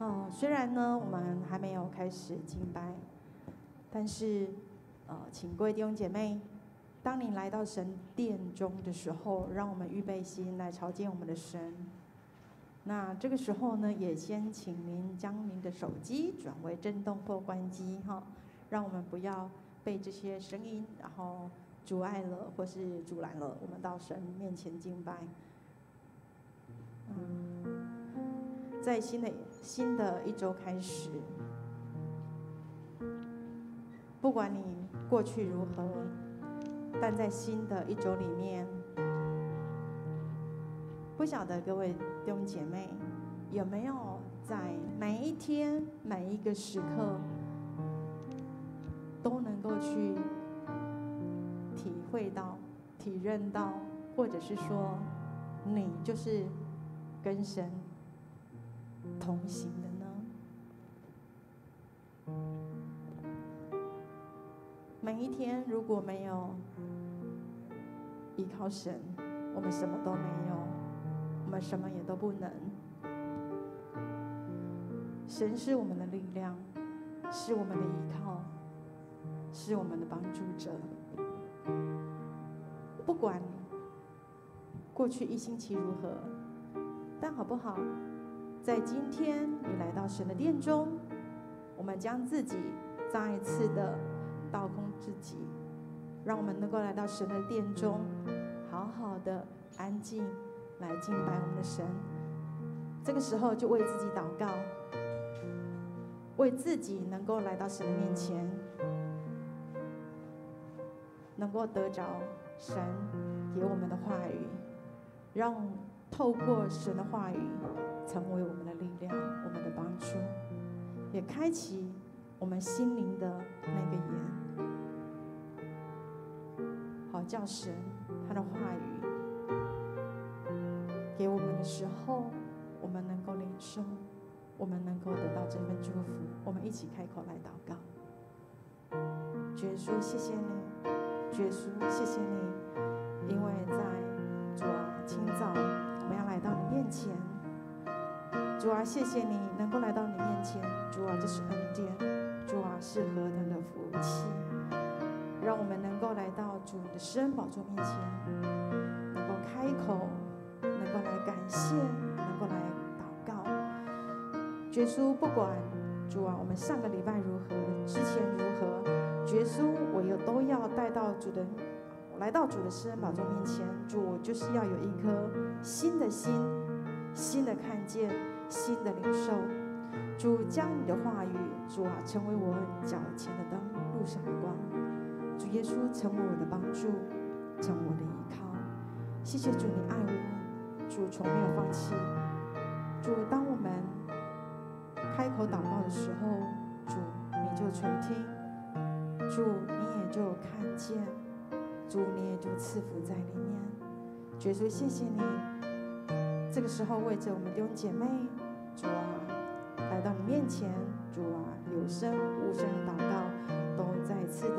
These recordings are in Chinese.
哦，虽然呢，我们还没有开始敬拜，但是，呃，请各位弟兄姐妹，当你来到神殿中的时候，让我们预备心来朝见我们的神。那这个时候呢，也先请您将您的手机转为震动或关机哈，让我们不要被这些声音然后阻碍了或是阻拦了我们到神面前敬拜。嗯，在新的。新的一周开始，不管你过去如何，但在新的一周里面，不晓得各位弟兄姐妹有没有在每一天每一个时刻都能够去体会到、体认到，或者是说，你就是跟神。同行的呢？每一天如果没有依靠神，我们什么都没有，我们什么也都不能。神是我们的力量，是我们的依靠，是我们的帮助者。不管过去一星期如何，但好不好？在今天，你来到神的殿中，我们将自己再一次的倒空自己，让我们能够来到神的殿中，好好的安静来敬拜我们的神。这个时候，就为自己祷告，为自己能够来到神的面前，能够得着神给我们的话语，让透过神的话语。成为我们的力量，我们的帮助，也开启我们心灵的那个眼，好叫神他的话语给我们的时候，我们能够领受，我们能够得到这份祝福。我们一起开口来祷告。耶稣，谢谢你，耶稣，谢谢你，因为在主啊，清早我们要来到你面前。主啊，谢谢你能够来到你面前。主啊，这是恩典。主啊，是何等的福气，让我们能够来到主的施恩宝座面前，能够开口，能够来感谢，能够来祷告。耶稣，不管主啊，我们上个礼拜如何，之前如何，耶稣，我又都要带到主的，来到主的施恩宝座面前。主，就是要有一颗新的心，新的看见。新的领受，主将你的话语，主啊，成为我脚前的灯，路上的光。主耶稣成为我的帮助，成为我的依靠。谢谢主，你爱我，主从没有放弃。主，当我们开口祷告的时候，主你就垂听，主你也就看见，主你也就赐福在里面。耶稣，谢谢你。这个时候，为着我们弟兄姐妹。主啊，来到你面前，主啊，有声无声的祷告，都再次的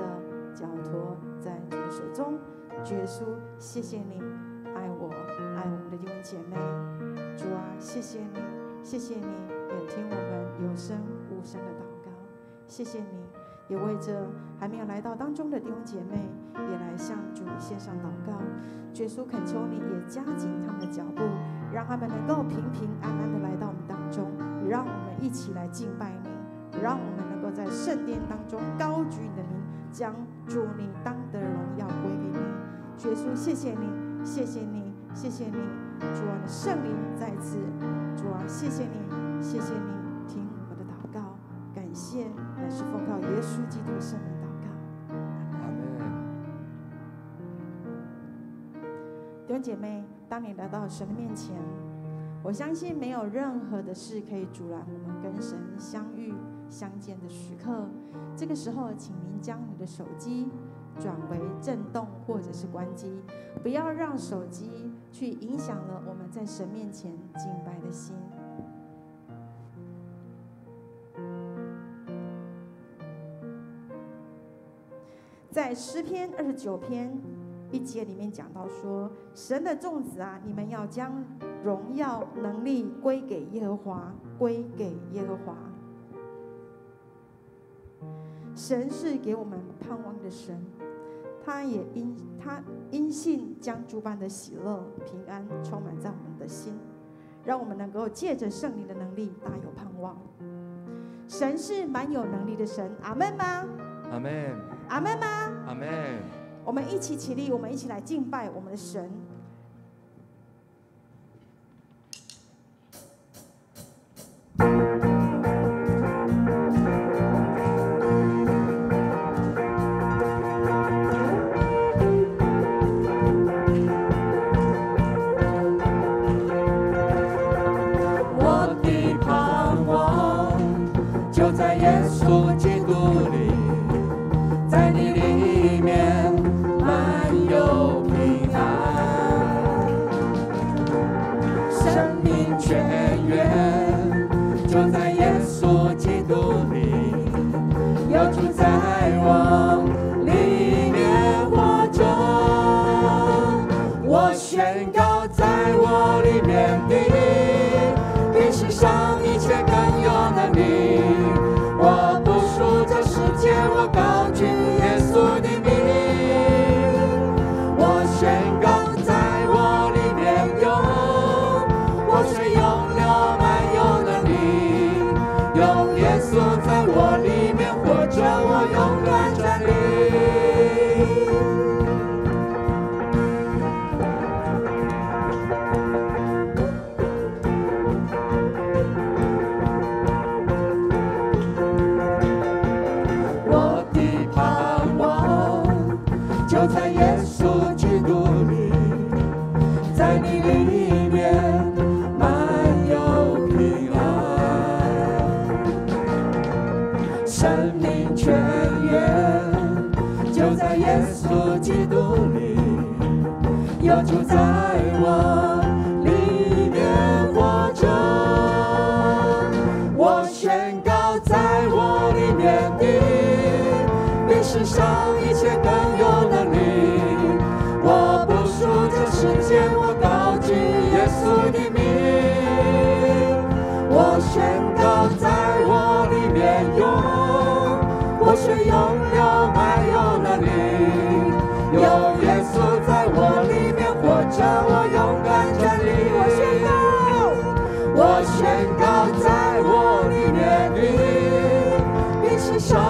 交托在主的手中。耶稣，谢谢你爱我，爱我们的弟兄姐妹。主啊，谢谢你，谢谢你，也听我们有声无声的祷告。谢谢你，也为着还没有来到当中的弟兄姐妹，也来向主献上祷告。耶稣，恳求你也加紧他们的脚步。让他们能够平平安安的来到我们当中，让我们一起来敬拜你，让我们能够在圣殿当中高举你的名，将主你当得荣耀归给你。耶稣，谢谢你，谢谢你，谢谢你，主啊，圣灵在此，主啊，谢谢你，谢谢你，听我的祷告，感谢乃是奉靠耶稣基督圣名弟兄姐妹。当你来到神的面前，我相信没有任何的事可以阻拦我们跟神相遇、相见的时刻。这个时候，请您将你的手机转为震动或者是关机，不要让手机去影响了我们在神面前敬拜的心。在诗篇二十九篇。一节里面讲到说，神的众子啊，你们要将荣耀、能力归给耶和华，归给耶和华。神是给我们盼望的神，他也因他因信将诸般的喜乐、平安充满在我们的心，让我们能够借着圣灵的能力大有盼望。神是蛮有能力的神，阿门吗？阿门，阿门吗？阿门。我们一起起立，我们一起来敬拜我们的神。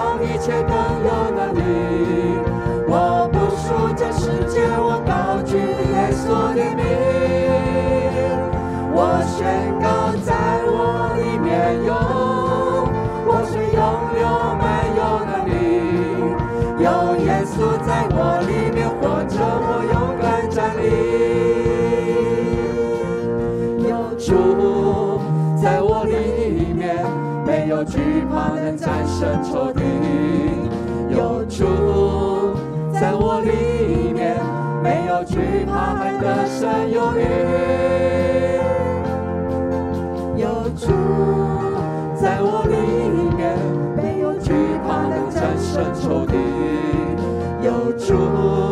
让一切都有能力。我不输这世界，我高举耶稣的名。我宣告在我里面有，我是拥有没有能力。有耶稣在我里面活着，我勇敢站立。有主在我里面，没有惧怕能战胜仇敌。有猪在我里面，没有惧怕海的深又远；有猪在我里面，没有惧怕能战胜仇敌。有猪。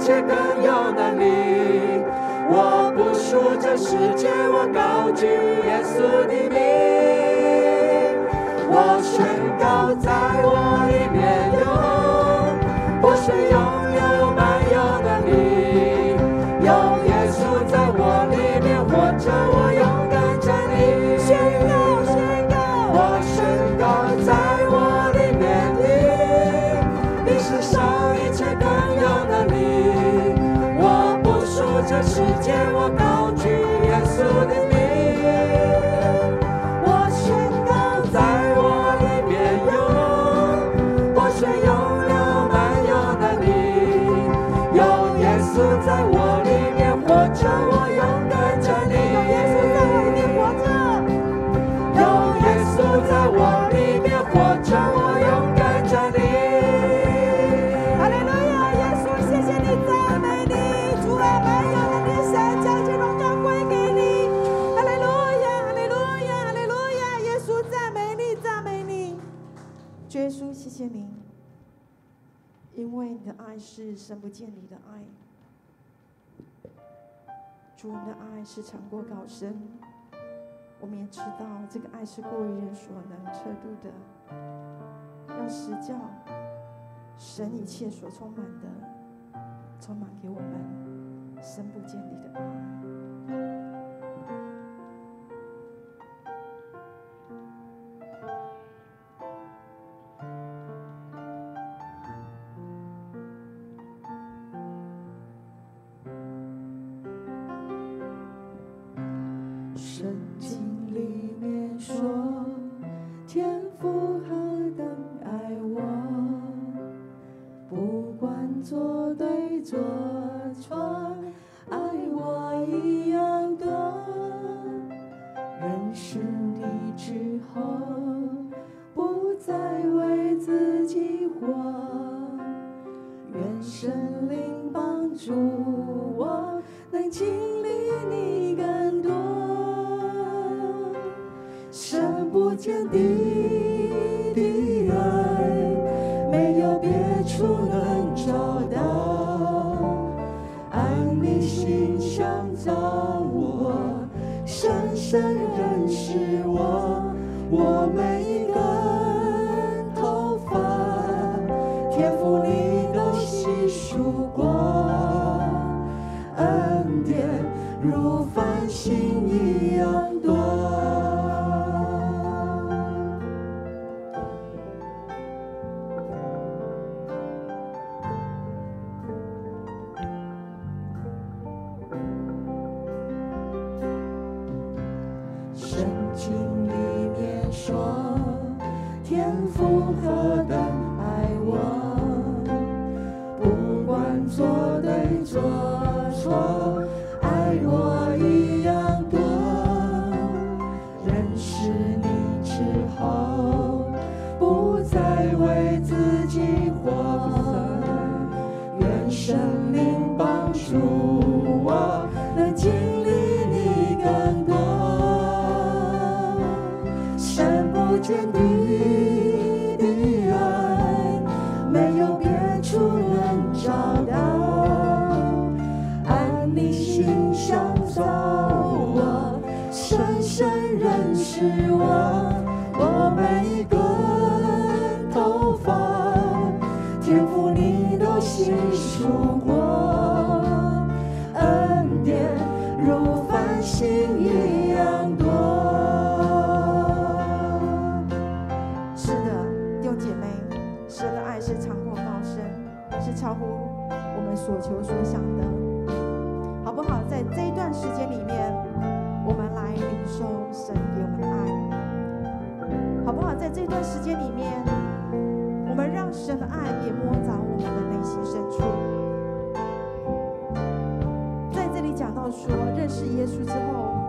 切更有能力。我不输这世界，我高举耶稣的名。我宣告，在我里面有，不是有。是深不见底的爱。主，你的爱是长过高深。我们也知道，这个爱是过于人所能测度的。要实教，神一切所充满的，充满给我们深不见底的爱。圣经里面说，天父何等爱我，不管错对错，超乎我们所求所想的，好不好？在这一段时间里面，我们来领受神给我们的爱，好不好？在这段时间里面，我们让神的爱也摸着我们的内心深处。在这里讲到说，认识耶稣之后，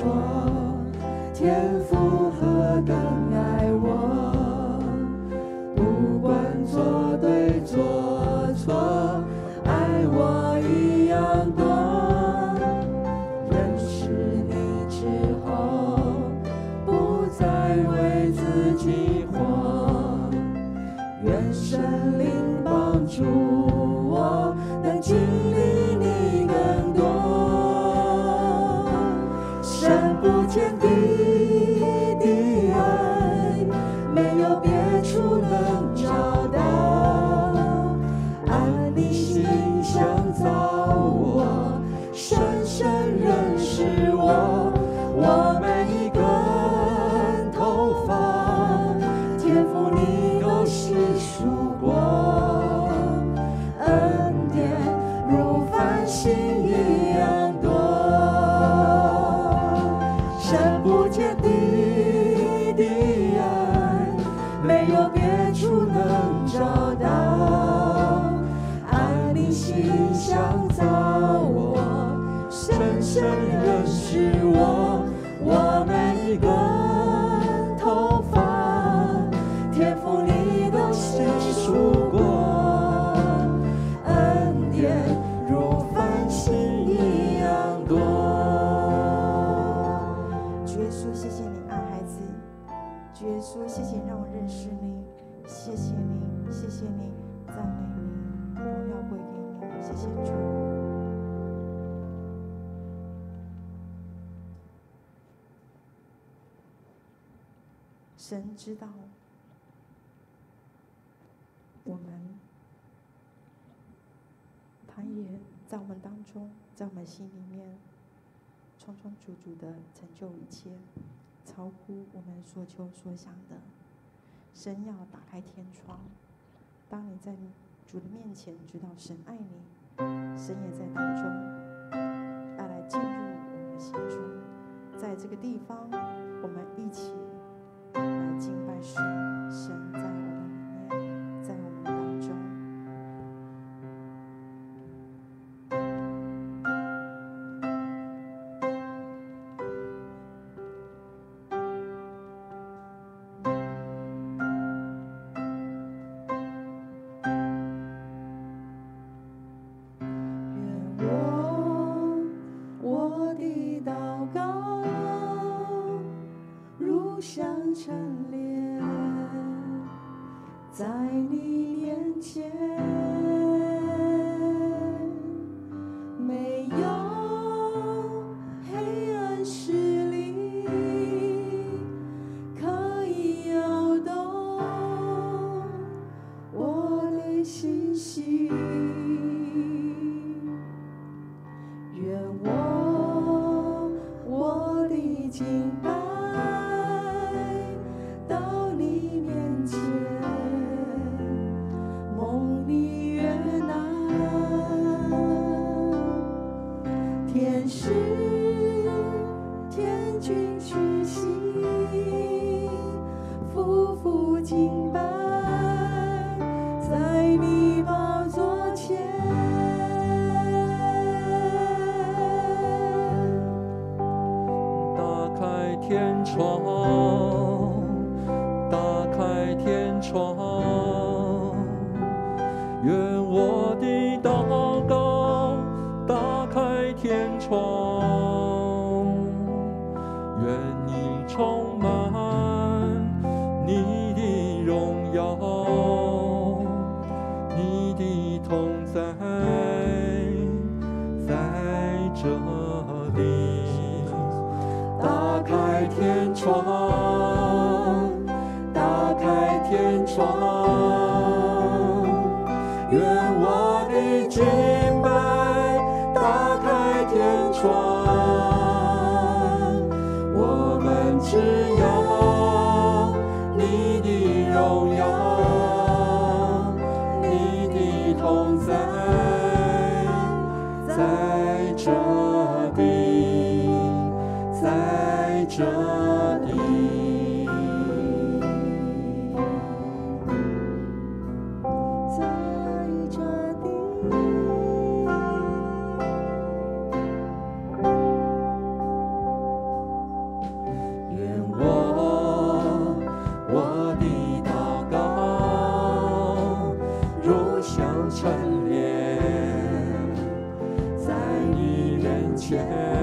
说天赋在我们心里面，充充足足的成就一切，超乎我们所求所想的。神要打开天窗，当你在主的面前知道神爱你，神也在当中，要来进入我们的心中。在这个地方，我们一起来敬拜神，神在。前，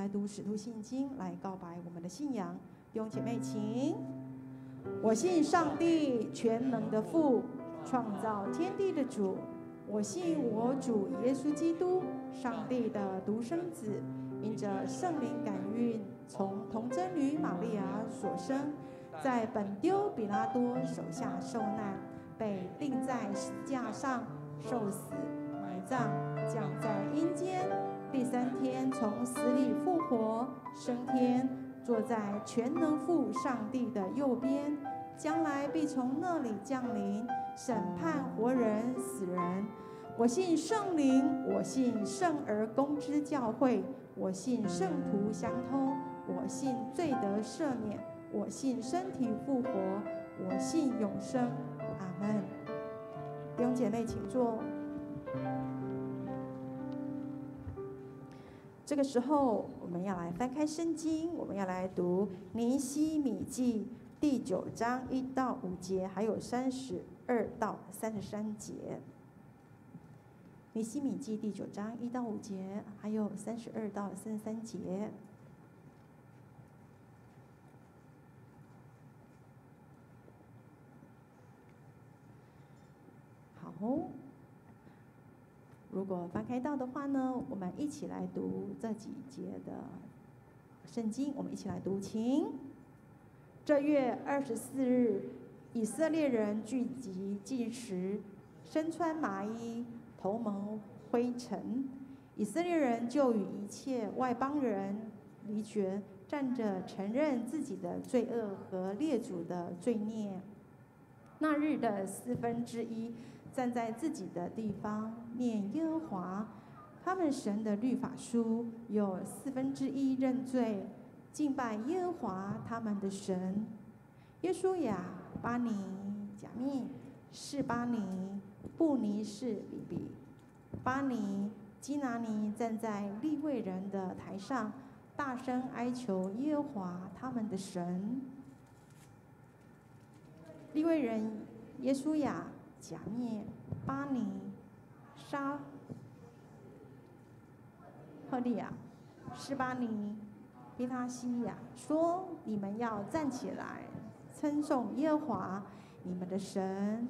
来读《使徒信经》，来告白我们的信仰。弟兄姐妹，请。我信上帝全能的父，创造天地的主。我信我主耶稣基督，上帝的独生子，因着圣灵感孕，从童贞女玛利亚所生，在本丢比拉多手下受难，被钉在十字架上受死，埋葬，降在阴间，第三天从死里复活，升天，坐在全能父上帝的右边，将来必从那里降临，审判活人死人。我信圣灵，我信圣而公之教会，我信圣徒相通，我信罪得赦免，我信身体复活，我信永生。阿门。弟兄姐妹，请坐。这个时候，我们要来翻开圣经，我们要来读尼西米记第九章一到五节，还有三十二到三十三节。尼西米记第九章一到五节，还有三十二到三十三节。好，如果翻开到的话呢，我们一起来读这几节的圣经，我们一起来读，请。这月二十四日，以色列人聚集进食，身穿麻衣，头蒙灰尘。以色列人就与一切外邦人离绝，站着承认自己的罪恶和列祖的罪孽。那日的四分之一站在自己的地方念耶和华他们神的律法书，有四分之一认罪，敬拜耶和华他们的神。耶稣亚、巴尼、假密、示巴尼、布尼士比比、巴尼、基拿尼站在立位人的台上，大声哀求耶和华他们的神。立位人耶稣亚、假灭、巴尼、沙、赫利亚、施巴尼、比他西亚说：“你们要站起来，称颂耶和华你们的神，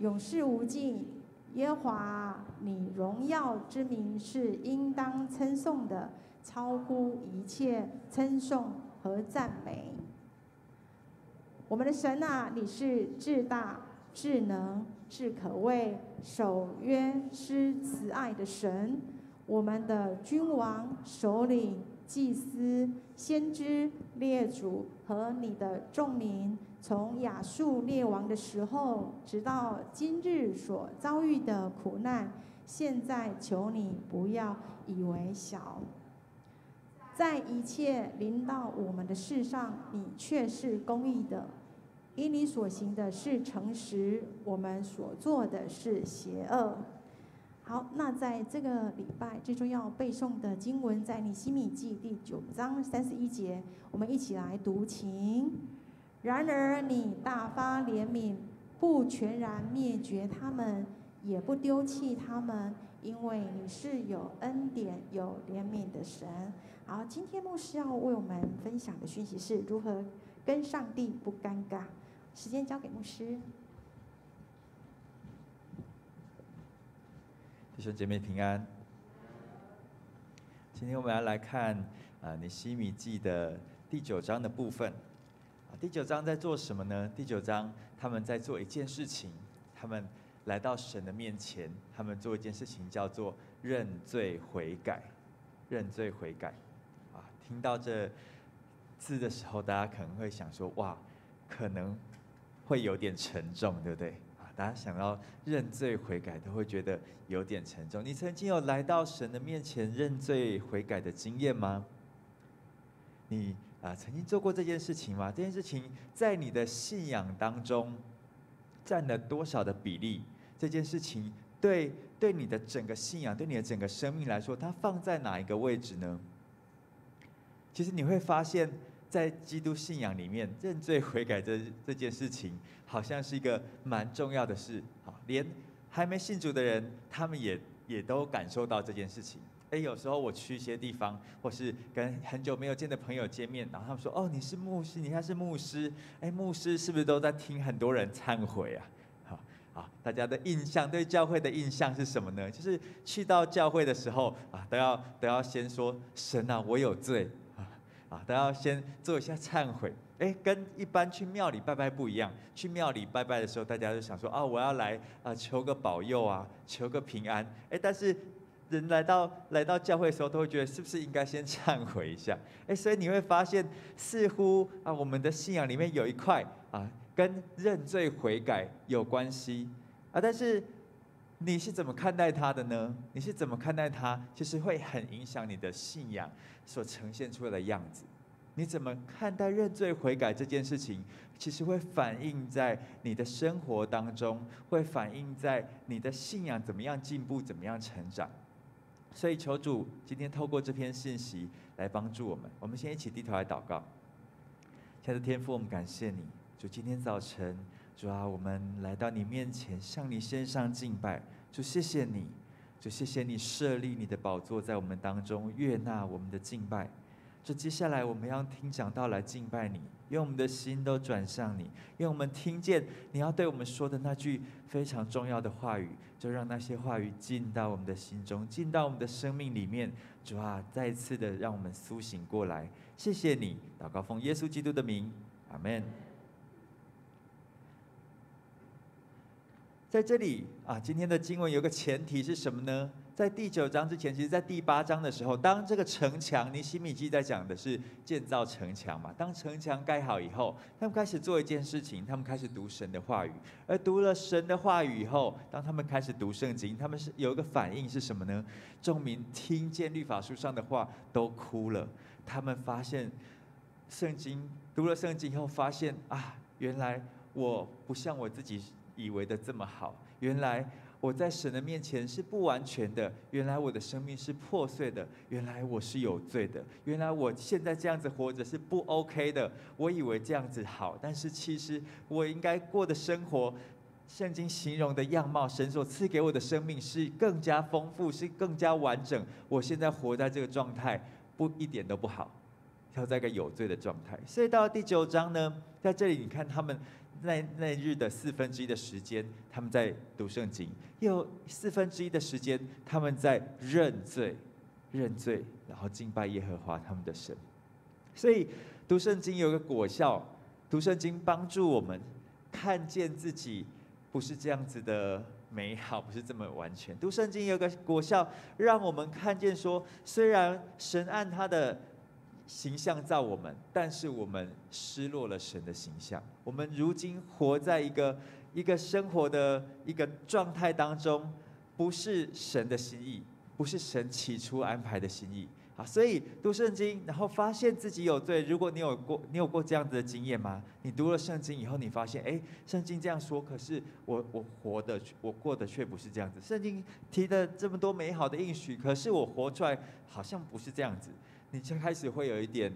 永世无尽。耶和华，你荣耀之名是应当称颂的，超乎一切称颂和赞美。我们的神啊，你是至大智能、是可谓、守约、施慈爱的神，我们的君王、首领、祭司、先知、列祖和你的众民，从亚述列王的时候，直到今日所遭遇的苦难，现在求你不要以为小。在一切临到我们的事上，你却是公义的。因你所行的是诚实，我们所做的是邪恶。好，那在这个礼拜最重要背诵的经文，在尼希米记第九章三十一节，我们一起来读情。然而你大发怜悯，不全然灭绝他们，也不丢弃他们，因为你是有恩典、有怜悯的神。好，今天牧师要为我们分享的讯息是如何跟上帝不尴尬。时间交给牧师。弟兄姐妹平安。今天我们要来看啊，尼西米记的第九章的部分。啊，第九章在做什么呢？第九章他们在做一件事情，他们来到神的面前，他们做一件事情叫做认罪悔改。认罪悔改。啊，听到这字的时候，大家可能会想说：哇，可能。会有点沉重，对不对？啊，大家想要认罪悔改，都会觉得有点沉重。你曾经有来到神的面前认罪悔改的经验吗？你啊，曾经做过这件事情吗？这件事情在你的信仰当中占了多少的比例？这件事情对对你的整个信仰，对你的整个生命来说，它放在哪一个位置呢？其实你会发现。在基督信仰里面，认罪悔改这这件事情，好像是一个蛮重要的事。好，连还没信主的人，他们也也都感受到这件事情。哎，有时候我去一些地方，或是跟很久没有见的朋友见面，然后他们说：“哦，你是牧师，你看是牧师。”哎，牧师是不是都在听很多人忏悔啊？好，好，大家的印象对教会的印象是什么呢？就是去到教会的时候啊，都要都要先说：“神啊，我有罪。”啊，都要先做一下忏悔。哎，跟一般去庙里拜拜不一样。去庙里拜拜的时候，大家就想说啊，我要来啊，求个保佑啊，求个平安。哎，但是人来到来到教会的时候，都会觉得是不是应该先忏悔一下？哎，所以你会发现，似乎啊，我们的信仰里面有一块啊，跟认罪悔改有关系啊。但是你是怎么看待他的呢？你是怎么看待他？其实会很影响你的信仰。所呈现出来的样子，你怎么看待认罪悔改这件事情？其实会反映在你的生活当中，会反映在你的信仰怎么样进步，怎么样成长。所以求主今天透过这篇信息来帮助我们。我们先一起低头来祷告。亲爱的天父，我们感谢你，主今天早晨，主啊，我们来到你面前，向你献上敬拜，主谢谢你。就谢谢你设立你的宝座在我们当中，悦纳我们的敬拜。这接下来我们要听讲道来敬拜你，用我们的心都转向你，用我们听见你要对我们说的那句非常重要的话语，就让那些话语进到我们的心中，进到我们的生命里面。主啊，再一次的让我们苏醒过来。谢谢你，祷告奉耶稣基督的名，阿门。在这里啊，今天的经文有个前提是什么呢？在第九章之前，其实，在第八章的时候，当这个城墙，尼西米记在讲的是建造城墙嘛。当城墙盖好以后，他们开始做一件事情，他们开始读神的话语。而读了神的话语以后，当他们开始读圣经，他们是有一个反应是什么呢？众民听见律法书上的话都哭了。他们发现圣经读了圣经以后，发现啊，原来我不像我自己。以为的这么好，原来我在神的面前是不完全的，原来我的生命是破碎的，原来我是有罪的，原来我现在这样子活着是不 OK 的。我以为这样子好，但是其实我应该过的生活，圣经形容的样貌，神所赐给我的生命是更加丰富，是更加完整。我现在活在这个状态，不一点都不好，要在一个有罪的状态。所以到第九章呢，在这里你看他们。那那日的四分之一的时间，他们在读圣经；有四分之一的时间，他们在认罪、认罪，然后敬拜耶和华他们的神。所以读圣经有个果效，读圣经帮助我们看见自己不是这样子的美好，不是这么完全。读圣经有个果效，让我们看见说，虽然神按他的形象造我们，但是我们失落了神的形象。我们如今活在一个一个生活的一个状态当中，不是神的心意，不是神起初安排的心意。啊，所以读圣经，然后发现自己有罪。如果你有过，你有过这样子的经验吗？你读了圣经以后，你发现，哎，圣经这样说，可是我我活的，我过的却不是这样子。圣经提的这么多美好的应许，可是我活出来好像不是这样子。你就开始会有一点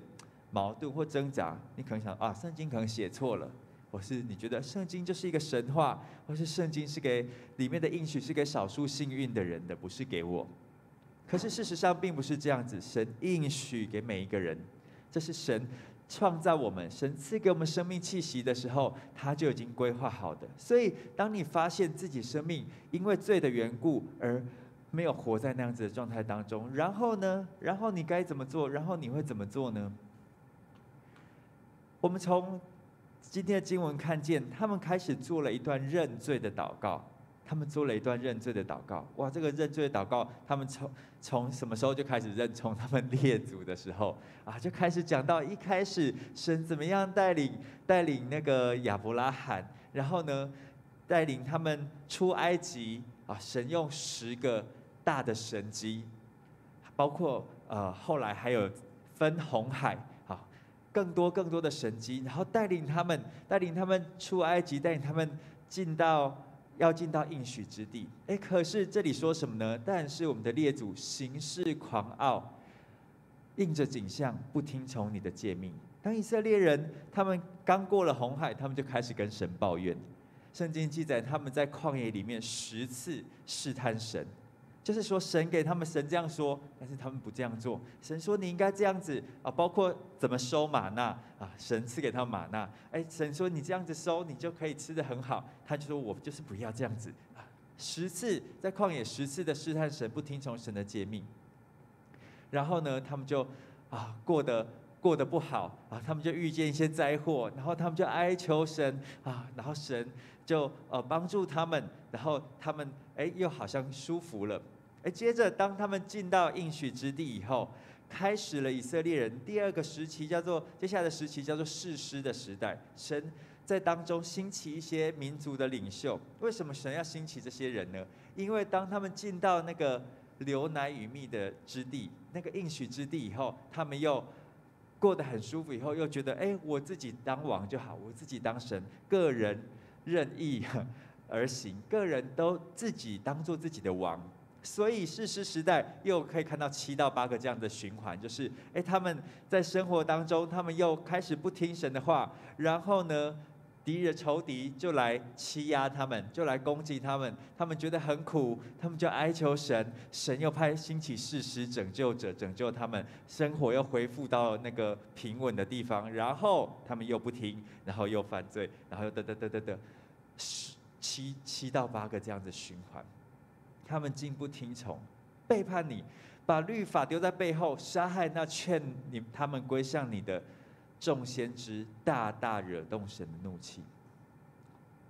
矛盾或挣扎。你可能想啊，圣经可能写错了，或是你觉得圣经就是一个神话，或是圣经是给里面的应许是给少数幸运的人的，不是给我。可是事实上并不是这样子，神应许给每一个人，这是神创造我们，神赐给我们生命气息的时候，他就已经规划好的。所以，当你发现自己生命因为罪的缘故而没有活在那样子的状态当中，然后呢，然后你该怎么做？然后你会怎么做呢？我们从今天的经文看见，他们开始做了一段认罪的祷告。他们做了一段认罪的祷告，哇！这个认罪的祷告，他们从从什么时候就开始认？从他们列祖的时候啊，就开始讲到一开始神怎么样带领带领那个亚伯拉罕，然后呢带领他们出埃及啊，神用十个大的神机，包括呃后来还有分红海啊，更多更多的神机，然后带领他们带领他们出埃及，带领他们进到。要进到应许之地，哎，可是这里说什么呢？但是我们的列祖行事狂傲，应着景象，不听从你的诫命。当以色列人他们刚过了红海，他们就开始跟神抱怨。圣经记载他们在旷野里面十次试探神。就是说，神给他们，神这样说，但是他们不这样做。神说你应该这样子啊，包括怎么收玛纳啊，神赐给他们玛纳。哎，神说你这样子收，你就可以吃的很好。他就说我就是不要这样子啊，十次在旷野十次的试探神，不听从神的诫命。然后呢，他们就啊过得过得不好啊，他们就遇见一些灾祸，然后他们就哀求神啊，然后神就呃帮助他们，然后他们。哎，又好像舒服了。哎，接着当他们进到应许之地以后，开始了以色列人第二个时期，叫做接下来的时期叫做士师的时代。神在当中兴起一些民族的领袖。为什么神要兴起这些人呢？因为当他们进到那个流奶与蜜的之地，那个应许之地以后，他们又过得很舒服，以后又觉得哎，我自己当王就好，我自己当神，个人任意。而行，个人都自己当做自己的王，所以世师时代又可以看到七到八个这样的循环，就是哎，他们在生活当中，他们又开始不听神的话，然后呢，敌人仇敌就来欺压他们，就来攻击他们，他们觉得很苦，他们就哀求神，神又派兴起世师拯救者拯救他们，生活又恢复到那个平稳的地方，然后他们又不听，然后又犯罪，然后又得得得得得。七七到八个这样子循环，他们竟不听从，背叛你，把律法丢在背后，杀害那劝你他们归向你的众先知，大大惹动神的怒气。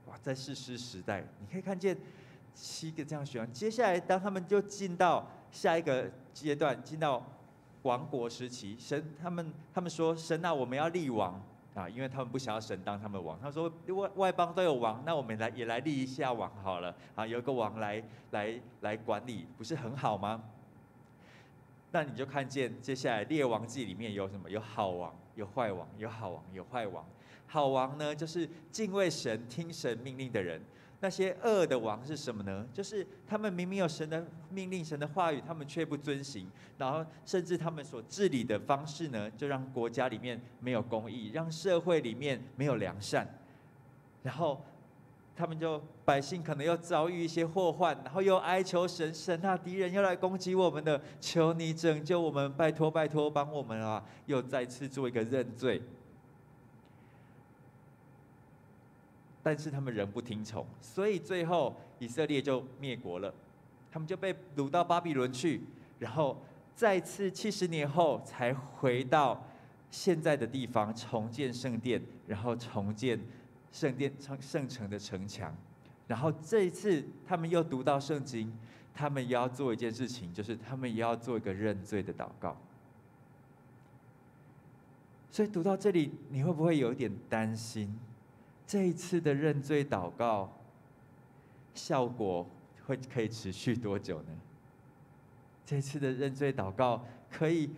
哇，在世师时代，你可以看见七个这样选。接下来，当他们就进到下一个阶段，进到王国时期，神他们他们说，神啊，我们要立王。啊，因为他们不想要神当他们王，他说外外邦都有王，那我们来也来立一下王好了。啊，有个王来来来管理，不是很好吗？那你就看见接下来列王记里面有什么？有好王，有坏王，有好王，有坏王。好王呢，就是敬畏神、听神命令的人。那些恶的王是什么呢？就是他们明明有神的命令、神的话语，他们却不遵行，然后甚至他们所治理的方式呢，就让国家里面没有公义，让社会里面没有良善，然后他们就百姓可能又遭遇一些祸患，然后又哀求神，神啊，敌人又来攻击我们的，求你拯救我们，拜托拜托帮我们啊！又再次做一个认罪。但是他们仍不听从，所以最后以色列就灭国了，他们就被掳到巴比伦去，然后再次七十年后才回到现在的地方重建圣殿，然后重建圣殿圣圣城的城墙，然后这一次他们又读到圣经，他们也要做一件事情，就是他们也要做一个认罪的祷告。所以读到这里，你会不会有一点担心？这一次的认罪祷告效果会可以持续多久呢？这次的认罪祷告可以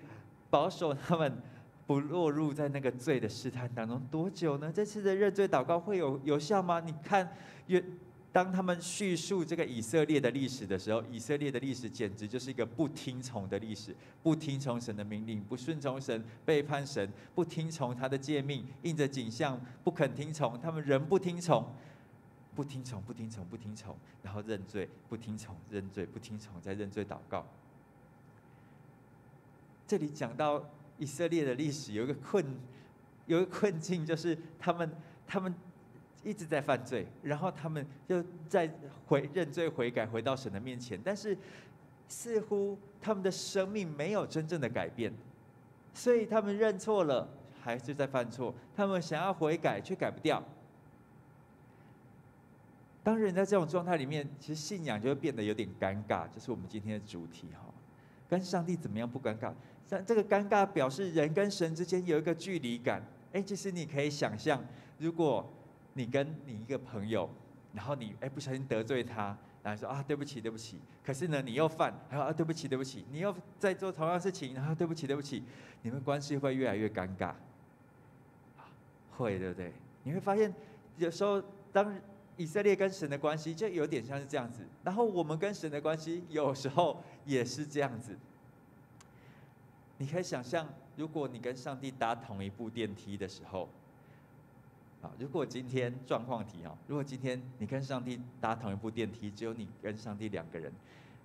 保守他们不落入在那个罪的试探当中多久呢？这次的认罪祷告会有有效吗？你看，当他们叙述这个以色列的历史的时候，以色列的历史简直就是一个不听从的历史，不听从神的命令，不顺从神，背叛神，不听从他的诫命，印着景象不肯听从，他们仍不听从，不听从，不听从，不听从，然后认罪，不听从，认罪，不听从，再认罪祷告。这里讲到以色列的历史，有一个困，有一个困境，就是他们他们一直在犯罪，然后他们就在回认罪悔改，回到神的面前，但是似乎他们的生命没有真正的改变，所以他们认错了，还是在犯错，他们想要悔改却改不掉。当人在这种状态里面，其实信仰就会变得有点尴尬，就是我们今天的主题哈，跟上帝怎么样不尴尬？但这个尴尬表示人跟神之间有一个距离感。哎，其实你可以想象，如果你跟你一个朋友，然后你哎不小心得罪他，然后说啊对不起对不起，可是呢你又犯，还有啊对不起对不起，你又在做同样事情，然后对不起对不起，你们关系会越来越尴尬。会对不对？你会发现有时候当以色列跟神的关系就有点像是这样子，然后我们跟神的关系有时候也是这样子。你可以想象，如果你跟上帝搭同一部电梯的时候，啊，如果今天状况题啊，如果今天你跟上帝搭同一部电梯，只有你跟上帝两个人，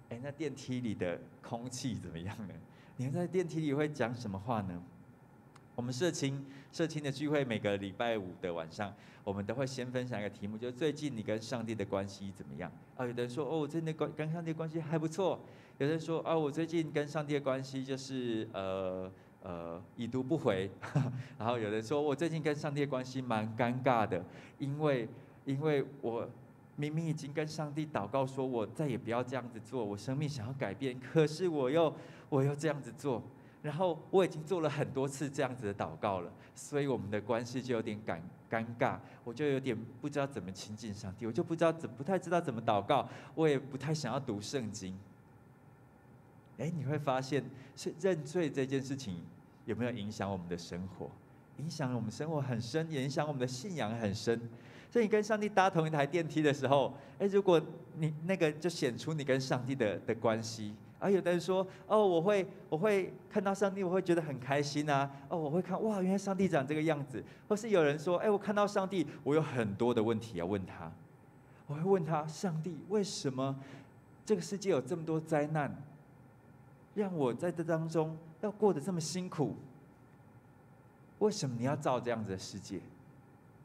哎，那电梯里的空气怎么样呢？你们在电梯里会讲什么话呢？我们社青社青的聚会，每个礼拜五的晚上，我们都会先分享一个题目，就是最近你跟上帝的关系怎么样？啊，有的人说，哦，我最近的关跟上帝关系还不错。有的人说啊，我最近跟上帝的关系就是呃呃已读不回，然后有的人说我最近跟上帝的关系蛮尴尬的，因为因为我明明已经跟上帝祷告说，我再也不要这样子做，我生命想要改变，可是我又我又这样子做，然后我已经做了很多次这样子的祷告了，所以我们的关系就有点尴尴尬，我就有点不知道怎么亲近上帝，我就不知道怎不太知道怎么祷告，我也不太想要读圣经。哎，你会发现是认罪这件事情有没有影响我们的生活？影响我们生活很深，也影响我们的信仰很深。所以你跟上帝搭同一台电梯的时候，哎，如果你那个就显出你跟上帝的的关系。而有的人说，哦，我会我会看到上帝，我会觉得很开心啊。哦，我会看哇，原来上帝长这个样子。或是有人说，哎，我看到上帝，我有很多的问题要问他。我会问他，上帝为什么这个世界有这么多灾难？让我在这当中要过得这么辛苦，为什么你要造这样子的世界？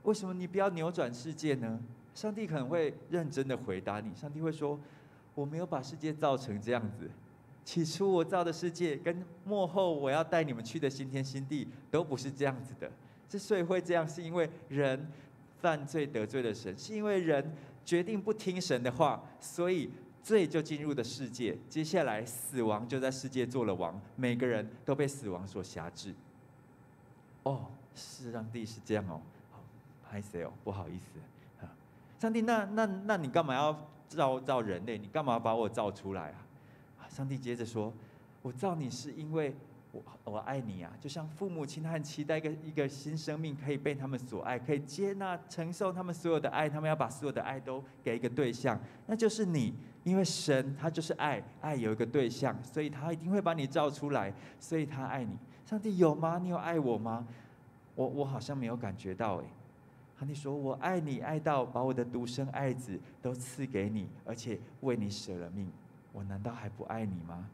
为什么你不要扭转世界呢？上帝可能会认真的回答你，上帝会说：“我没有把世界造成这样子，起初我造的世界跟幕后我要带你们去的新天新地都不是这样子的。之所以会这样，是因为人犯罪得罪了神，是因为人决定不听神的话，所以。”罪就进入的世界，接下来死亡就在世界做了王，每个人都被死亡所辖制。哦，是上帝是这样哦，好，拍谁哦？不好意思，上帝，那那那你干嘛要造造人类？你干嘛把我造出来啊？上帝接着说，我造你是因为。我我爱你啊，就像父母亲，他很期待一个一个新生命可以被他们所爱，可以接纳承受他们所有的爱，他们要把所有的爱都给一个对象，那就是你，因为神他就是爱，爱有一个对象，所以他一定会把你造出来，所以他爱你。上帝有吗？你有爱我吗？我我好像没有感觉到哎。上帝说我爱你，爱到把我的独生爱子都赐给你，而且为你舍了命，我难道还不爱你吗？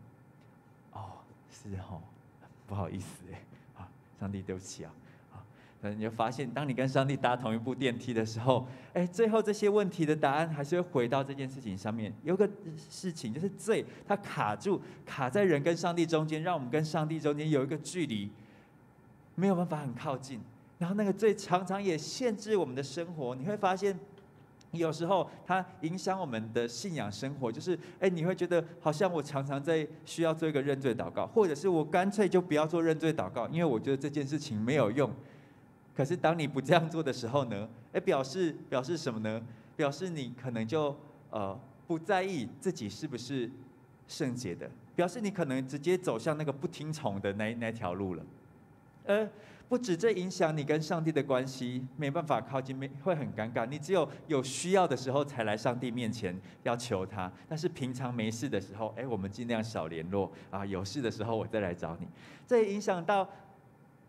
哦，是哦。不好意思哎，啊，上帝对不起啊，啊，那你就发现，当你跟上帝搭同一部电梯的时候，哎，最后这些问题的答案还是会回到这件事情上面。有个事情就是罪，它卡住，卡在人跟上帝中间，让我们跟上帝中间有一个距离，没有办法很靠近。然后那个罪常常也限制我们的生活。你会发现，有时候它影响我们的信仰生活，就是哎，你会觉得好像我常常在需要做一个认罪祷告，或者是我干脆就不要做认罪祷告，因为我觉得这件事情没有用。可是当你不这样做的时候呢？哎，表示表示什么呢？表示你可能就呃不在意自己是不是圣洁的，表示你可能直接走向那个不听从的那那条路了。呃，不止这影响你跟上帝的关系，没办法靠近，没会很尴尬。你只有有需要的时候才来上帝面前要求他，但是平常没事的时候，哎，我们尽量少联络啊。有事的时候我再来找你，这也影响到。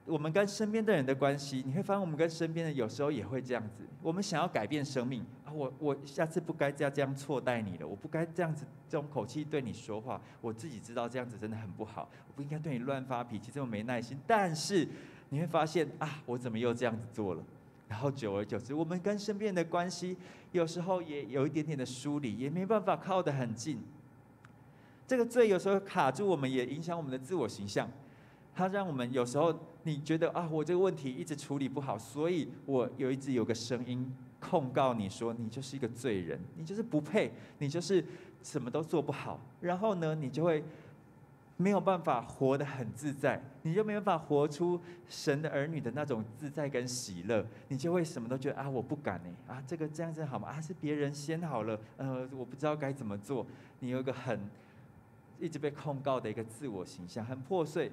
我们跟身边的人的关系，你会发现我们跟身边的有时候也会这样子。我们想要改变生命啊，我我下次不该再这样错待你了，我不该这样子这种口气对你说话。我自己知道这样子真的很不好，我不应该对你乱发脾气，这么没耐心。但是你会发现啊，我怎么又这样子做了？然后久而久之，我们跟身边的关系有时候也有一点点的疏离，也没办法靠得很近。这个罪有时候卡住我们，也影响我们的自我形象。它让我们有时候你觉得啊，我这个问题一直处理不好，所以我有一直有个声音控告你说你就是一个罪人，你就是不配，你就是什么都做不好。然后呢，你就会没有办法活得很自在，你就没办法活出神的儿女的那种自在跟喜乐。你就会什么都觉得啊，我不敢呢，啊这个这样子好吗？啊是别人先好了，呃我不知道该怎么做。你有一个很一直被控告的一个自我形象，很破碎。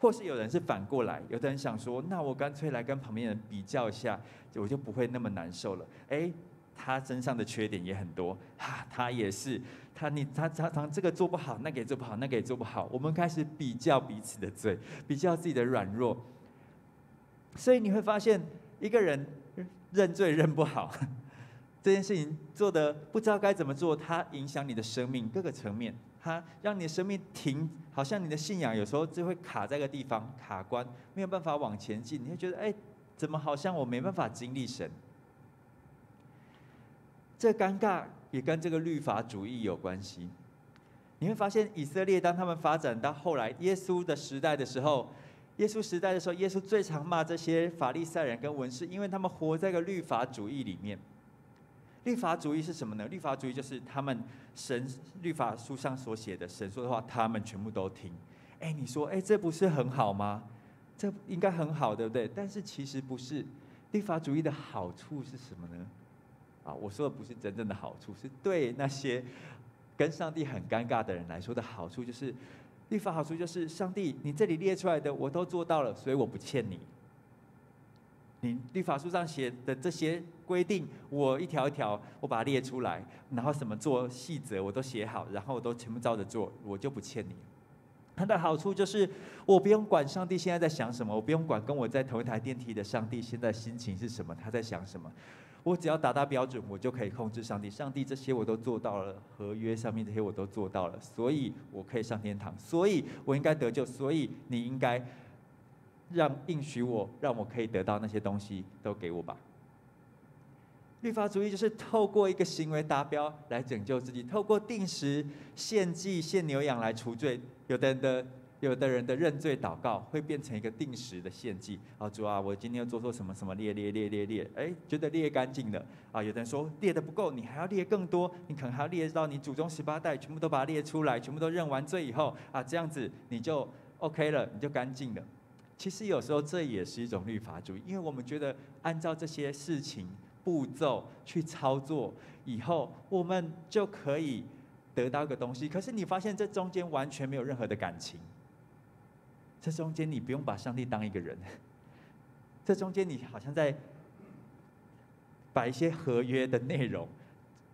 或是有人是反过来，有的人想说，那我干脆来跟旁边人比较一下，我就不会那么难受了。哎，他身上的缺点也很多，哈，他也是，他你他常常这个做不好，那个也做不好，那个也做不好。我们开始比较彼此的罪，比较自己的软弱，所以你会发现，一个人认罪认不好，这件事情做的不知道该怎么做，它影响你的生命各个层面。它让你的生命停，好像你的信仰有时候就会卡在个地方卡关，没有办法往前进。你会觉得，哎，怎么好像我没办法经历神？这尴尬也跟这个律法主义有关系。你会发现，以色列当他们发展到后来耶稣的时代的时候，耶稣时代的时候，耶稣最常骂这些法利赛人跟文士，因为他们活在个律法主义里面。律法主义是什么呢？律法主义就是他们神律法书上所写的神说的话，他们全部都听。哎，你说，哎，这不是很好吗？这应该很好，对不对？但是其实不是。律法主义的好处是什么呢？啊，我说的不是真正的好处，是对那些跟上帝很尴尬的人来说的好处，就是律法好处就是上帝，你这里列出来的我都做到了，所以我不欠你。你律法书上写的这些规定，我一条一条我把它列出来，然后什么做细则我都写好，然后我都全部照着做，我就不欠你。它的好处就是，我不用管上帝现在在想什么，我不用管跟我在同一台电梯的上帝现在心情是什么，他在想什么，我只要达到标准，我就可以控制上帝。上帝这些我都做到了，合约上面这些我都做到了，所以我可以上天堂，所以我应该得救，所以你应该。让应许我，让我可以得到那些东西，都给我吧。律法主义就是透过一个行为达标来拯救自己，透过定时献祭、献牛羊来除罪。有的人的有的人的认罪祷告会变成一个定时的献祭。啊，主啊，我今天又做错什么什么？列列列列列，哎，觉得列干净了。啊，有的人说列的不够，你还要列更多，你可能还要列到你祖宗十八代，全部都把它列出来，全部都认完罪以后，啊，这样子你就 OK 了，你就干净了。其实有时候这也是一种律法主义，因为我们觉得按照这些事情步骤去操作，以后我们就可以得到个东西。可是你发现这中间完全没有任何的感情，这中间你不用把上帝当一个人，这中间你好像在把一些合约的内容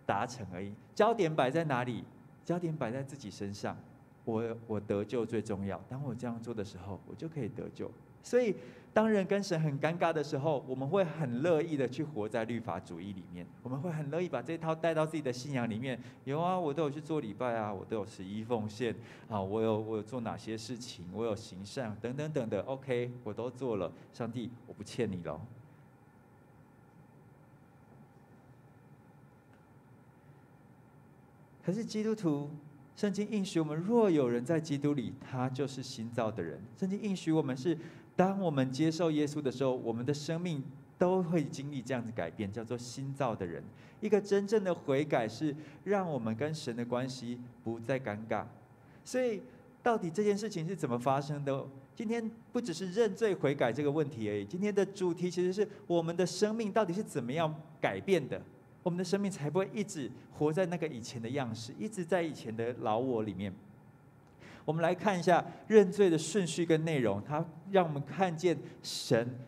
达成而已。焦点摆在哪里？焦点摆在自己身上。我我得救最重要。当我这样做的时候，我就可以得救。所以，当人跟神很尴尬的时候，我们会很乐意的去活在律法主义里面。我们会很乐意把这套带到自己的信仰里面。有啊，我都有去做礼拜啊，我都有十一奉献啊，我有我有做哪些事情，我有行善等等等的。OK，我都做了。上帝，我不欠你了。可是基督徒。圣经应许我们，若有人在基督里，他就是新造的人。圣经应许我们是，当我们接受耶稣的时候，我们的生命都会经历这样子改变，叫做新造的人。一个真正的悔改是让我们跟神的关系不再尴尬。所以，到底这件事情是怎么发生的？今天不只是认罪悔改这个问题而已。今天的主题其实是我们的生命到底是怎么样改变的，我们的生命才不会一直活在那个以前的样式，一直在以前的老我里面。我们来看一下认罪的顺序跟内容，它让我们看见神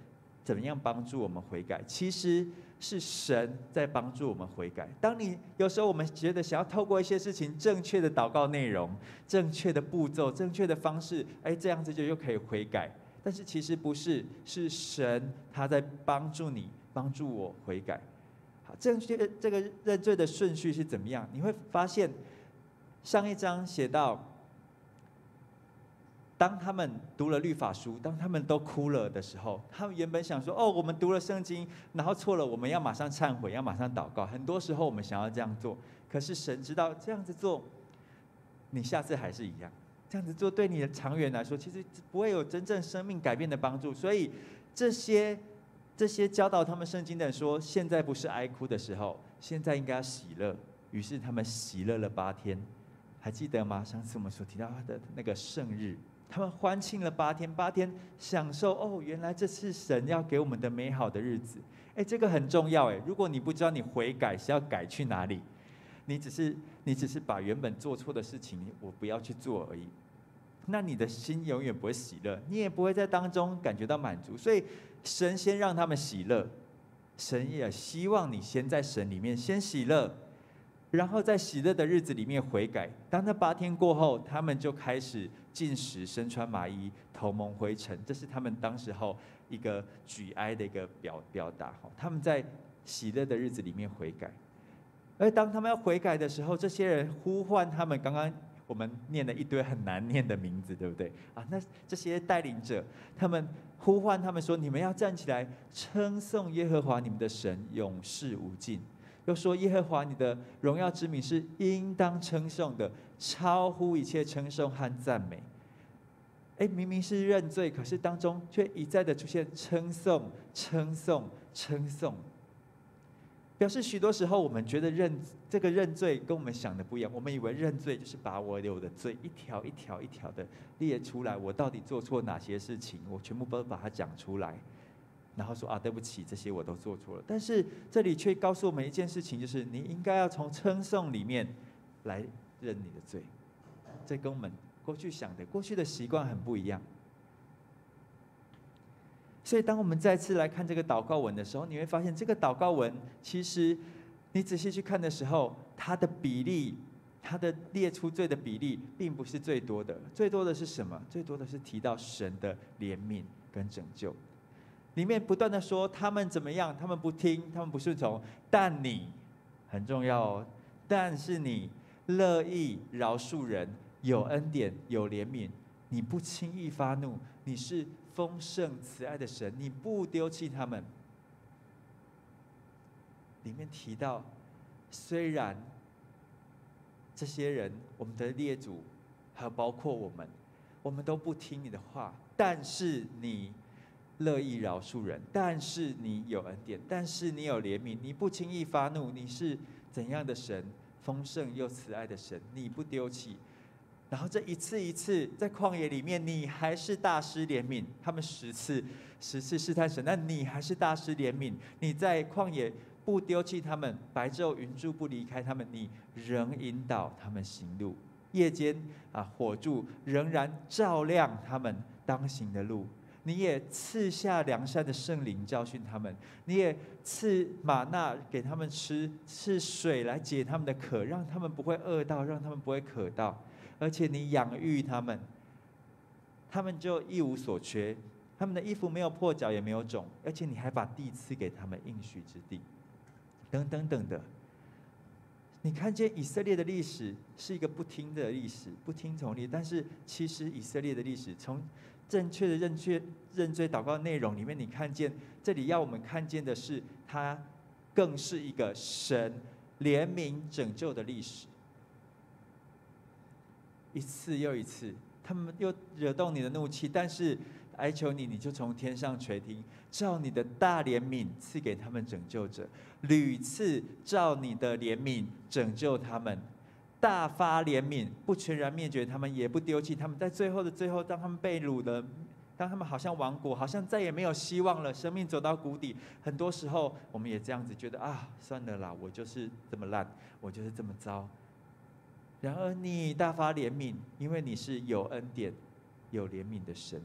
怎么样帮助我们悔改。其实。是神在帮助我们悔改。当你有时候我们觉得想要透过一些事情，正确的祷告内容、正确的步骤、正确的方式，哎，这样子就又可以悔改。但是其实不是，是神他在帮助你，帮助我悔改。好，正确的这个认罪的顺序是怎么样？你会发现上一章写到。当他们读了律法书，当他们都哭了的时候，他们原本想说：“哦，我们读了圣经，然后错了，我们要马上忏悔，要马上祷告。”很多时候我们想要这样做，可是神知道这样子做，你下次还是一样。这样子做对你的长远来说，其实不会有真正生命改变的帮助。所以这些这些教导他们圣经的人说：“现在不是哀哭的时候，现在应该要喜乐。”于是他们喜乐了八天，还记得吗？上次我们所提到的那个圣日。他们欢庆了八天，八天享受哦，原来这是神要给我们的美好的日子。哎，这个很重要哎。如果你不知道你悔改是要改去哪里，你只是你只是把原本做错的事情我不要去做而已，那你的心永远不会喜乐，你也不会在当中感觉到满足。所以神先让他们喜乐，神也希望你先在神里面先喜乐。然后在喜乐的日子里面悔改。当那八天过后，他们就开始进食，身穿麻衣，头蒙灰尘。这是他们当时候一个举哀的一个表表达。他们在喜乐的日子里面悔改。而当他们要悔改的时候，这些人呼唤他们。刚刚我们念了一堆很难念的名字，对不对？啊，那这些带领者，他们呼唤他们说：“你们要站起来，称颂耶和华你们的神，永世无尽。”又说：“耶和华你的荣耀之名是应当称颂的，超乎一切称颂和赞美。”哎，明明是认罪，可是当中却一再的出现称颂、称颂、称颂，表示许多时候我们觉得认这个认罪跟我们想的不一样。我们以为认罪就是把我有的罪一条一条一条的列出来，我到底做错哪些事情，我全部都把它讲出来。然后说啊，对不起，这些我都做错了。但是这里却告诉我们一件事情，就是你应该要从称颂里面来认你的罪。这跟我们过去想的、过去的习惯很不一样。所以，当我们再次来看这个祷告文的时候，你会发现，这个祷告文其实你仔细去看的时候，它的比例、它的列出罪的比例，并不是最多的。最多的是什么？最多的是提到神的怜悯跟拯救。里面不断的说他们怎么样，他们不听，他们不顺从，但你很重要哦，但是你乐意饶恕人，有恩典，有怜悯，你不轻易发怒，你是丰盛慈爱的神，你不丢弃他们。里面提到，虽然这些人，我们的列祖，还有包括我们，我们都不听你的话，但是你。乐意饶恕人，但是你有恩典，但是你有怜悯，你不轻易发怒，你是怎样的神？丰盛又慈爱的神，你不丢弃。然后这一次一次在旷野里面，你还是大施怜悯。他们十次十次试探神，那你还是大施怜悯。你在旷野不丢弃他们，白昼云柱不离开他们，你仍引导他们行路。夜间啊，火柱仍然照亮他们当行的路。你也赐下良善的圣灵教训他们，你也赐玛纳给他们吃，赐水来解他们的渴，让他们不会饿到，让他们不会渴到，而且你养育他们，他们就一无所缺，他们的衣服没有破脚也没有肿，而且你还把地赐给他们应许之地，等等等的。你看见以色列的历史是一个不听的历史，不听从你，但是其实以色列的历史从。正确的认确认罪祷告内容里面，你看见这里要我们看见的是，它更是一个神怜悯拯救的历史。一次又一次，他们又惹动你的怒气，但是哀求你，你就从天上垂听，照你的大怜悯赐给他们拯救者，屡次照你的怜悯拯救他们，大发怜悯，不全然灭绝他们，也不丢弃他们，在最后的最后，当他们被掳了。当他们好像亡国，好像再也没有希望了，生命走到谷底。很多时候，我们也这样子觉得啊，算了啦，我就是这么烂，我就是这么糟。然而，你大发怜悯，因为你是有恩典、有怜悯的神。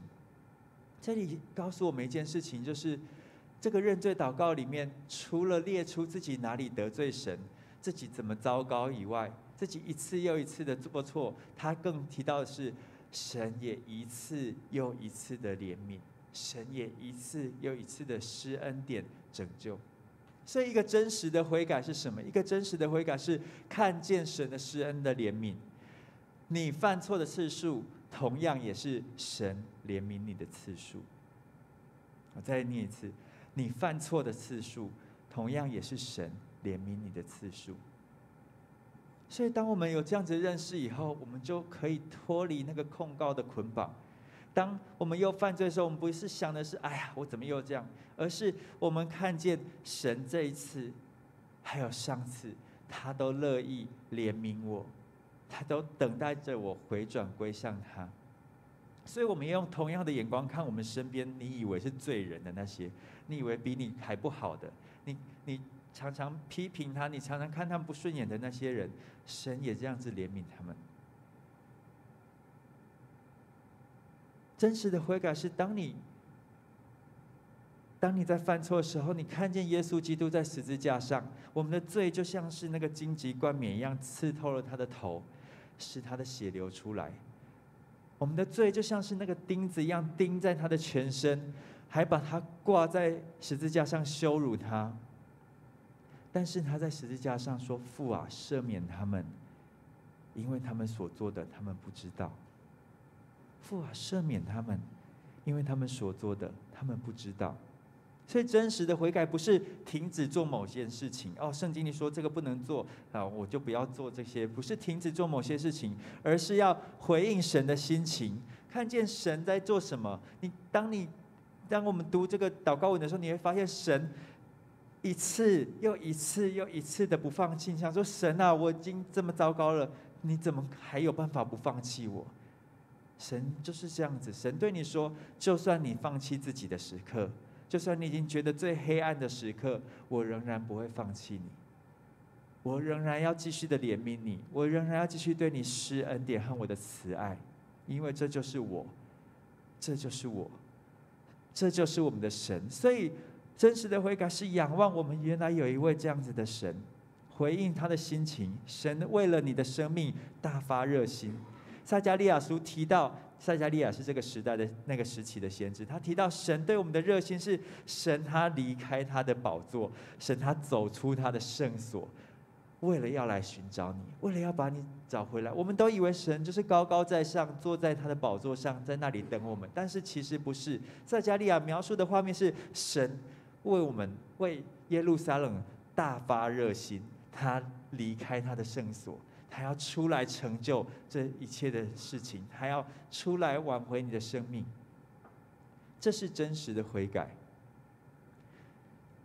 这里告诉我们一件事情，就是这个认罪祷告里面，除了列出自己哪里得罪神、自己怎么糟糕以外，自己一次又一次的做错，他更提到的是。神也一次又一次的怜悯，神也一次又一次的施恩典拯救。所以，一个真实的悔改是什么？一个真实的悔改是看见神的施恩的怜悯。你犯错的次数，同样也是神怜悯你的次数。我再念一次：你犯错的次数，同样也是神怜悯你的次数。所以，当我们有这样子认识以后，我们就可以脱离那个控告的捆绑。当我们又犯罪的时候，我们不是想的是“哎呀，我怎么又这样”，而是我们看见神这一次，还有上次，他都乐意怜悯我，他都等待着我回转归向他。所以，我们用同样的眼光看我们身边，你以为是罪人的那些，你以为比你还不好的，你你。常常批评他，你常常看他们不顺眼的那些人，神也这样子怜悯他们。真实的悔改是当你，当你在犯错的时候，你看见耶稣基督在十字架上，我们的罪就像是那个荆棘冠冕一样，刺透了他的头，使他的血流出来；我们的罪就像是那个钉子一样钉在他的全身，还把他挂在十字架上羞辱他。但是他在十字架上说：“父啊，赦免他们，因为他们所做的，他们不知道。父啊，赦免他们，因为他们所做的，他们不知道。所以，真实的悔改不是停止做某件事情。哦，圣经里说这个不能做啊，我就不要做这些。不是停止做某些事情，而是要回应神的心情，看见神在做什么。你当你当我们读这个祷告文的时候，你会发现神。”一次又一次又一次的不放弃，想说神啊，我已经这么糟糕了，你怎么还有办法不放弃我？神就是这样子，神对你说，就算你放弃自己的时刻，就算你已经觉得最黑暗的时刻，我仍然不会放弃你，我仍然要继续的怜悯你，我仍然要继续对你施恩典和我的慈爱，因为这就是我，这就是我，这就是我们的神，所以。真实的悔改是仰望我们原来有一位这样子的神，回应他的心情。神为了你的生命大发热心。撒加利亚书提到，撒加利亚是这个时代的那个时期的先知。他提到神对我们的热心是神，他离开他的宝座，神他走出他的圣所，为了要来寻找你，为了要把你找回来。我们都以为神就是高高在上，坐在他的宝座上，在那里等我们。但是其实不是。撒加利亚描述的画面是神。为我们为耶路撒冷大发热心，他离开他的圣所，他要出来成就这一切的事情，他要出来挽回你的生命。这是真实的悔改。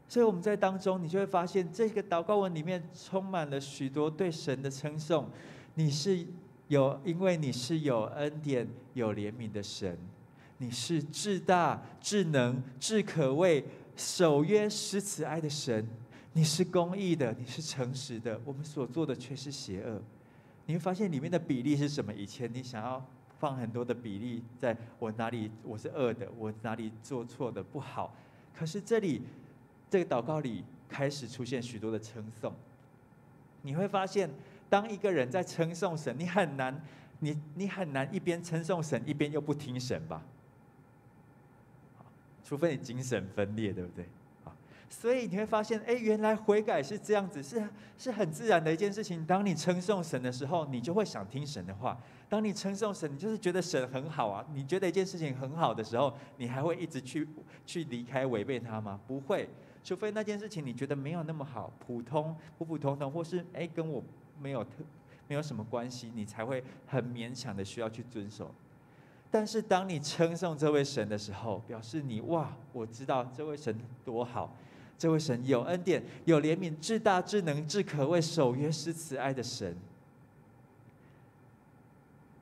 所以我们在当中，你就会发现这个祷告文里面充满了许多对神的称颂。你是有，因为你是有恩典、有怜悯的神，你是至大、至能、至可畏。守约施慈爱的神，你是公义的，你是诚实的，我们所做的却是邪恶。你会发现里面的比例是什么？以前你想要放很多的比例，在我哪里我是恶的，我哪里做错的不好。可是这里这个祷告里开始出现许多的称颂。你会发现，当一个人在称颂神，你很难，你你很难一边称颂神，一边又不听神吧？除非你精神分裂，对不对？啊，所以你会发现，哎，原来悔改是这样子，是是很自然的一件事情。当你称颂神的时候，你就会想听神的话；当你称颂神，你就是觉得神很好啊。你觉得一件事情很好的时候，你还会一直去去离开违背它吗？不会，除非那件事情你觉得没有那么好，普通普普通通，或是哎跟我没有特没有什么关系，你才会很勉强的需要去遵守。但是当你称颂这位神的时候，表示你哇，我知道这位神多好，这位神有恩典、有怜悯、至大、至能、至可畏、守约施慈爱的神。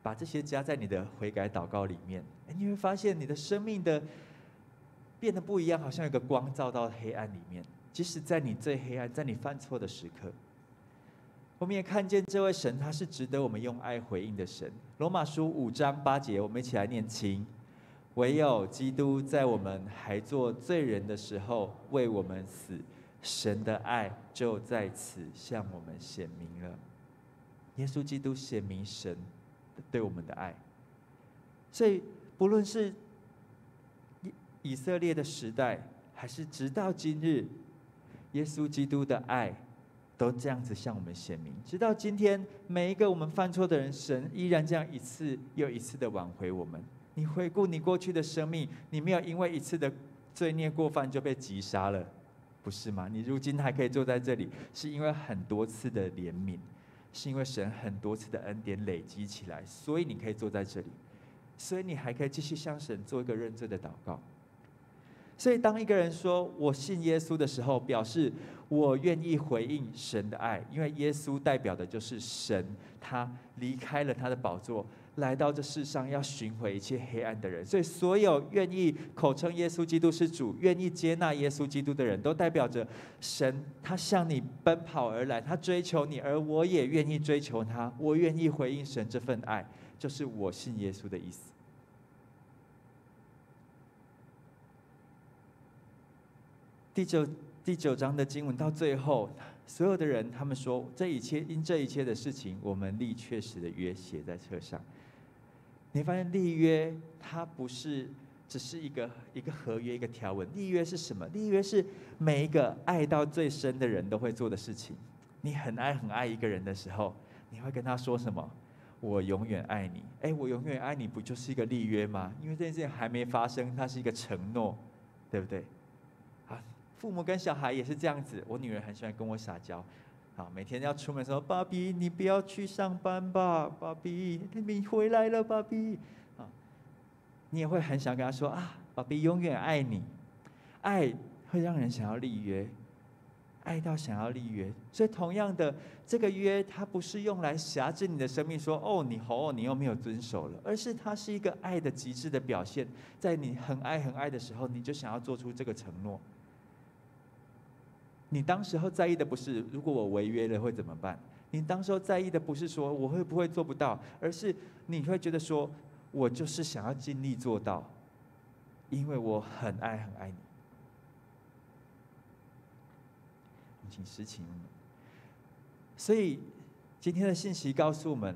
把这些加在你的悔改祷告里面，你会发现你的生命的变得不一样，好像有个光照到黑暗里面。即使在你最黑暗，在你犯错的时刻，我们也看见这位神，他是值得我们用爱回应的神。罗马书五章八节，我们一起来念经：唯有基督在我们还做罪人的时候为我们死，神的爱就在此向我们显明了。耶稣基督显明神。对我们的爱，所以不论是以以色列的时代，还是直到今日，耶稣基督的爱都这样子向我们显明。直到今天，每一个我们犯错的人，神依然这样一次又一次的挽回我们。你回顾你过去的生命，你没有因为一次的罪孽过犯就被击杀了，不是吗？你如今还可以坐在这里，是因为很多次的怜悯。是因为神很多次的恩典累积起来，所以你可以坐在这里，所以你还可以继续向神做一个认罪的祷告。所以，当一个人说我信耶稣的时候，表示我愿意回应神的爱，因为耶稣代表的就是神，他离开了他的宝座。来到这世上要寻回一切黑暗的人，所以所有愿意口称耶稣基督是主、愿意接纳耶稣基督的人，都代表着神他向你奔跑而来，他追求你，而我也愿意追求他，我愿意回应神这份爱，就是我信耶稣的意思。第九第九章的经文到最后。所有的人，他们说这一切因这一切的事情，我们立确实的约写在车上。你发现立约它不是只是一个一个合约一个条文，立约是什么？立约是每一个爱到最深的人都会做的事情。你很爱很爱一个人的时候，你会跟他说什么？我永远爱你。哎，我永远爱你，不就是一个立约吗？因为这件事情还没发生，它是一个承诺，对不对？父母跟小孩也是这样子，我女儿很喜欢跟我撒娇，好，每天要出门的时候，爸比你不要去上班吧，爸比你回来了，爸比，啊，你也会很想跟他说啊，爸比永远爱你，爱会让人想要立约，爱到想要立约，所以同样的，这个约它不是用来辖制你的生命，说哦你吼你又没有遵守了，而是它是一个爱的极致的表现，在你很爱很爱的时候，你就想要做出这个承诺。你当时候在意的不是如果我违约了会怎么办？你当时候在意的不是说我会不会做不到，而是你会觉得说，我就是想要尽力做到，因为我很爱很爱你。请实情。所以今天的信息告诉我们，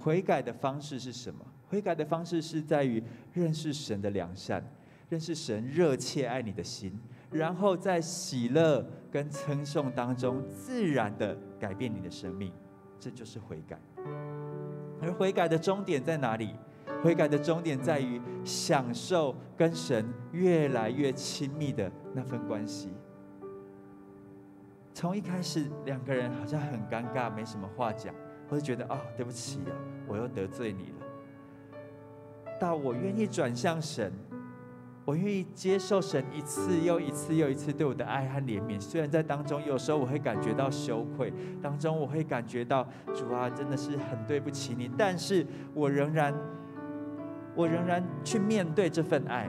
悔改的方式是什么？悔改的方式是在于认识神的良善，认识神热切爱你的心。然后在喜乐跟称颂当中，自然的改变你的生命，这就是悔改。而悔改的终点在哪里？悔改的终点在于享受跟神越来越亲密的那份关系。从一开始两个人好像很尴尬，没什么话讲，或者觉得哦对不起啊，我又得罪你了，到我愿意转向神。我愿意接受神一次又一次又一次对我的爱和怜悯，虽然在当中有时候我会感觉到羞愧，当中我会感觉到主啊真的是很对不起你，但是我仍然，我仍然去面对这份爱，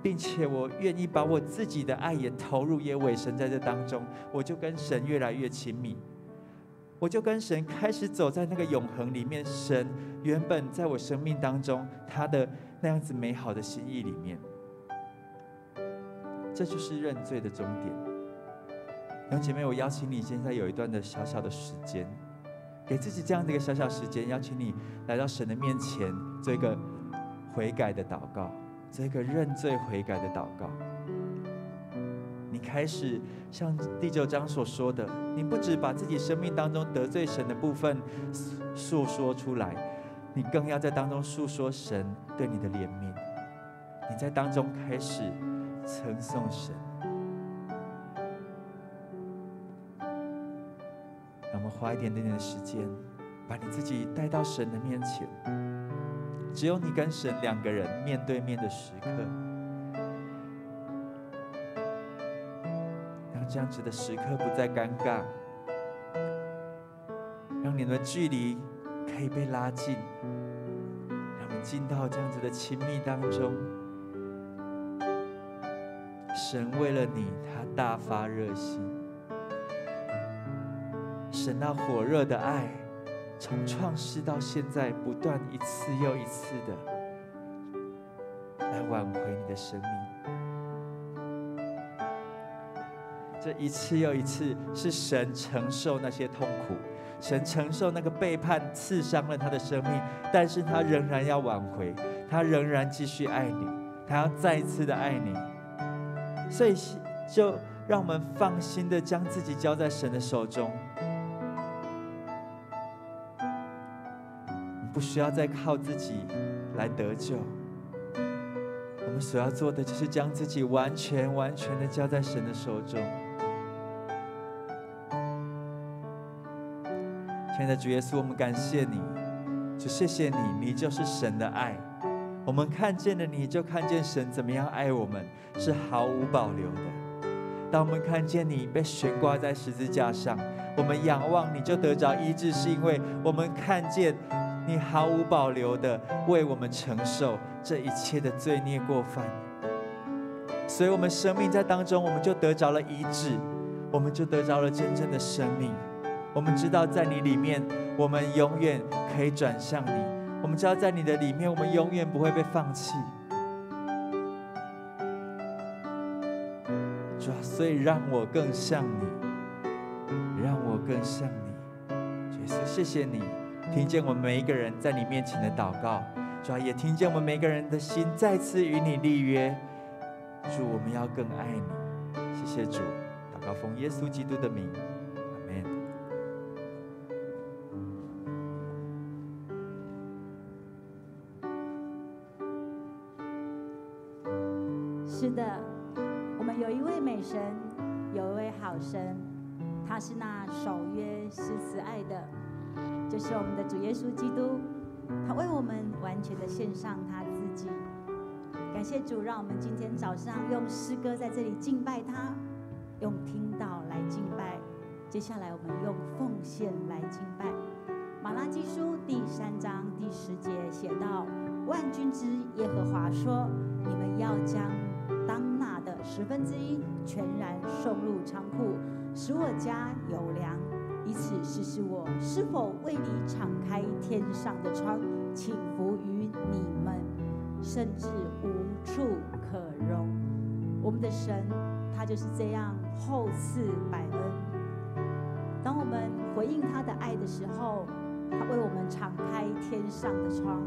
并且我愿意把我自己的爱也投入也委身在这当中，我就跟神越来越亲密，我就跟神开始走在那个永恒里面，神原本在我生命当中他的那样子美好的心意里面。这就是认罪的终点。弟兄姐妹，我邀请你现在有一段的小小的时间，给自己这样的一个小小时间，邀请你来到神的面前，做一个悔改的祷告，做一个认罪悔改的祷告。你开始像第九章所说的，你不止把自己生命当中得罪神的部分诉说出来，你更要在当中诉说神对你的怜悯。你在当中开始。称颂神，让我们花一点点的时间，把你自己带到神的面前，只有你跟神两个人面对面的时刻，让这样子的时刻不再尴尬，让你们的距离可以被拉近，让我们进到这样子的亲密当中。神为了你，他大发热心。神那火热的爱，从创世到现在，不断一次又一次的来挽回你的生命。这一次又一次，是神承受那些痛苦，神承受那个背叛刺伤了他的生命，但是他仍然要挽回，他仍然继续爱你，他要再一次的爱你。所以，就让我们放心的将自己交在神的手中，不需要再靠自己来得救。我们所要做的，就是将自己完全、完全的交在神的手中。亲爱的主耶稣，我们感谢你，就谢谢你，你就是神的爱。我们看见了你，就看见神怎么样爱我们，是毫无保留的。当我们看见你被悬挂在十字架上，我们仰望你就得着医治，是因为我们看见你毫无保留的为我们承受这一切的罪孽过犯。所以，我们生命在当中，我们就得着了医治，我们就得着了真正的生命。我们知道，在你里面，我们永远可以转向你。我们知道，在你的里面，我们永远不会被放弃。主啊，所以让我更像你，让我更像你。耶稣，谢谢你听见我们每一个人在你面前的祷告，主啊，也听见我们每个人的心再次与你立约。主，我们要更爱你。谢谢主，祷告奉耶稣基督的名。是的，我们有一位美神，有一位好神，他是那守约施慈爱的，就是我们的主耶稣基督。他为我们完全的献上他自己。感谢主，让我们今天早上用诗歌在这里敬拜他，用听到来敬拜。接下来我们用奉献来敬拜。马拉基书第三章第十节写道：“万军之耶和华说，你们要将。”十分之一全然送入仓库，使我家有粮，以此试试我是否为你敞开天上的窗，请服于你们，甚至无处可容。我们的神，他就是这样厚赐百恩。当我们回应他的爱的时候，他为我们敞开天上的窗，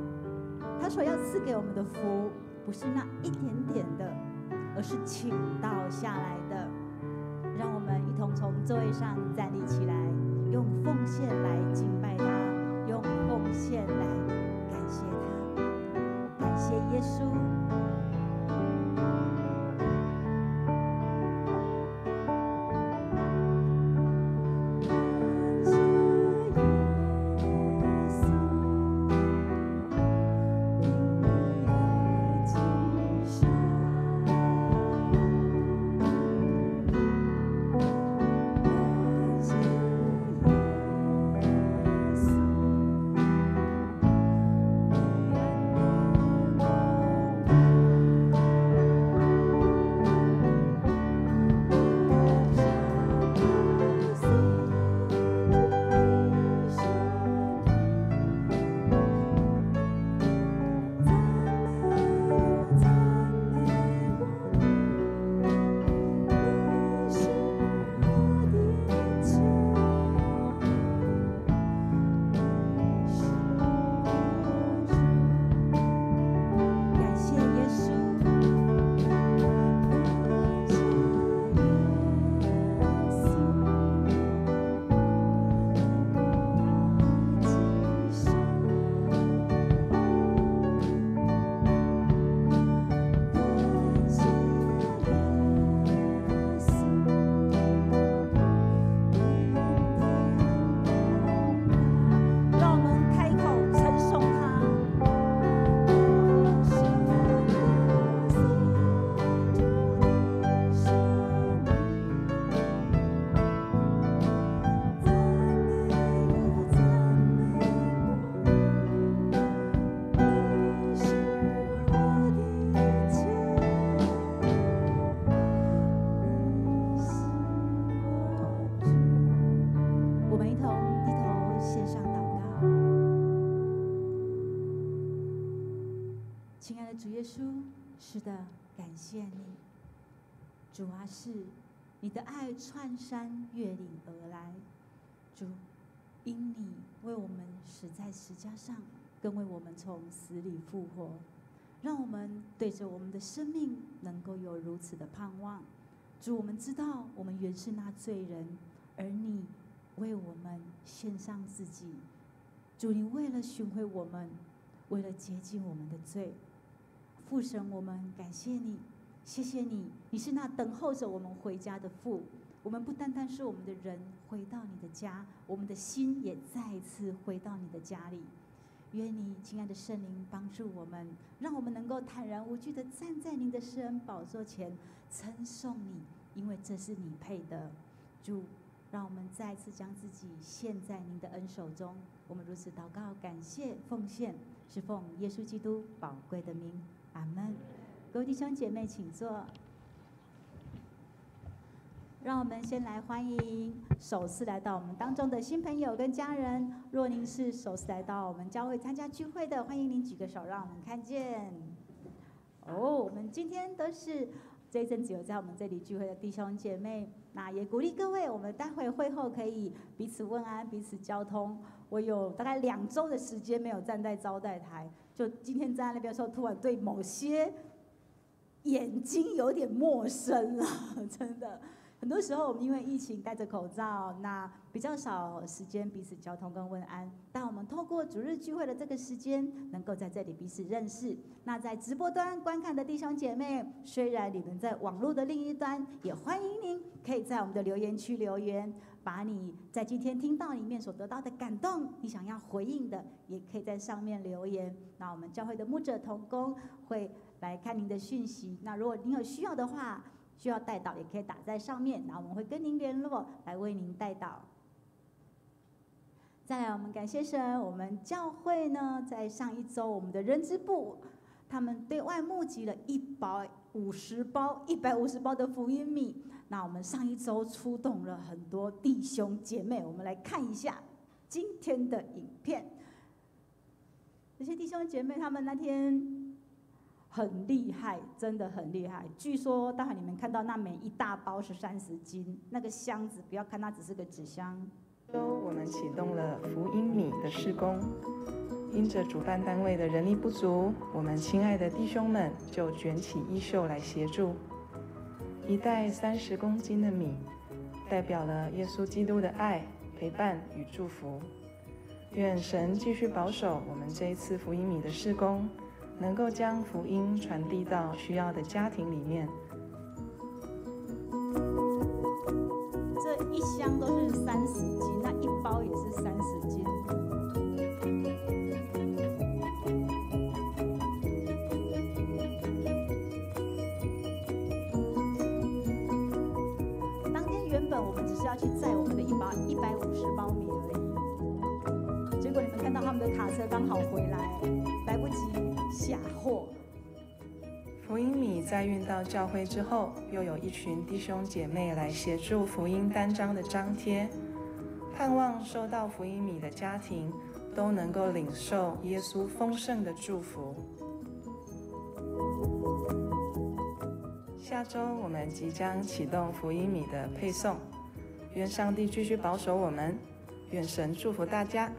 他所要赐给我们的福，不是那一点点的。而是请到下来的，让我们一同从座位上站立起来，用奉献来敬拜他，用奉献来感谢他，感谢耶稣。稣，是的，感谢你，主啊，是你的爱穿山越岭而来，主，因你为我们死在石架上，更为我们从死里复活，让我们对着我们的生命能够有如此的盼望。主，我们知道我们原是那罪人，而你为我们献上自己。主，你为了寻回我们，为了洁净我们的罪，父神，我们感谢你，谢谢你，你是那等候着我们回家的父。我们不单单是我们的人回到你的家，我们的心也再一次回到你的家里。愿你，亲爱的圣灵，帮助我们，让我们能够坦然无惧的站在您的施恩宝座前，称颂你，因为这是你配的。主，让我们再次将自己献在您的恩手中。我们如此祷告，感谢奉献，是奉耶稣基督宝贵的名。阿门。各位弟兄姐妹，请坐。让我们先来欢迎首次来到我们当中的新朋友跟家人。若您是首次来到我们教会参加聚会的，欢迎您举个手，让我们看见。哦，我们今天都是这一阵子有在我们这里聚会的弟兄姐妹，那也鼓励各位，我们待会会后可以彼此问安，彼此交通。我有大概两周的时间没有站在招待台，就今天站在那边的时候，突然对某些眼睛有点陌生了，真的。很多时候，我们因为疫情戴着口罩，那比较少时间彼此交通跟问安。但我们透过主日聚会的这个时间，能够在这里彼此认识。那在直播端观看的弟兄姐妹，虽然你们在网络的另一端，也欢迎您可以在我们的留言区留言，把你在今天听到里面所得到的感动，你想要回应的，也可以在上面留言。那我们教会的牧者同工会来看您的讯息。那如果您有需要的话，需要带导也可以打在上面，那我们会跟您联络来为您带导。再来，我们感谢神，我们教会呢在上一周，我们的人资部他们对外募集了一百五十包、一百五十包的福音米。那我们上一周出动了很多弟兄姐妹，我们来看一下今天的影片。这些弟兄姐妹他们那天。很厉害，真的很厉害。据说待会你们看到那每一大包是三十斤，那个箱子不要看它只是个纸箱。周我们启动了福音米的施工，因着主办单位的人力不足，我们亲爱的弟兄们就卷起衣袖来协助。一袋三十公斤的米，代表了耶稣基督的爱、陪伴与祝福。愿神继续保守我们这一次福音米的施工。能够将福音传递到需要的家庭里面。刚好回来，来不及。下货。福音米在运到教会之后，又有一群弟兄姐妹来协助福音单张的张贴，盼望收到福音米的家庭都能够领受耶稣丰盛的祝福。下周我们即将启动福音米的配送，愿上帝继续保守我们，愿神祝福大家。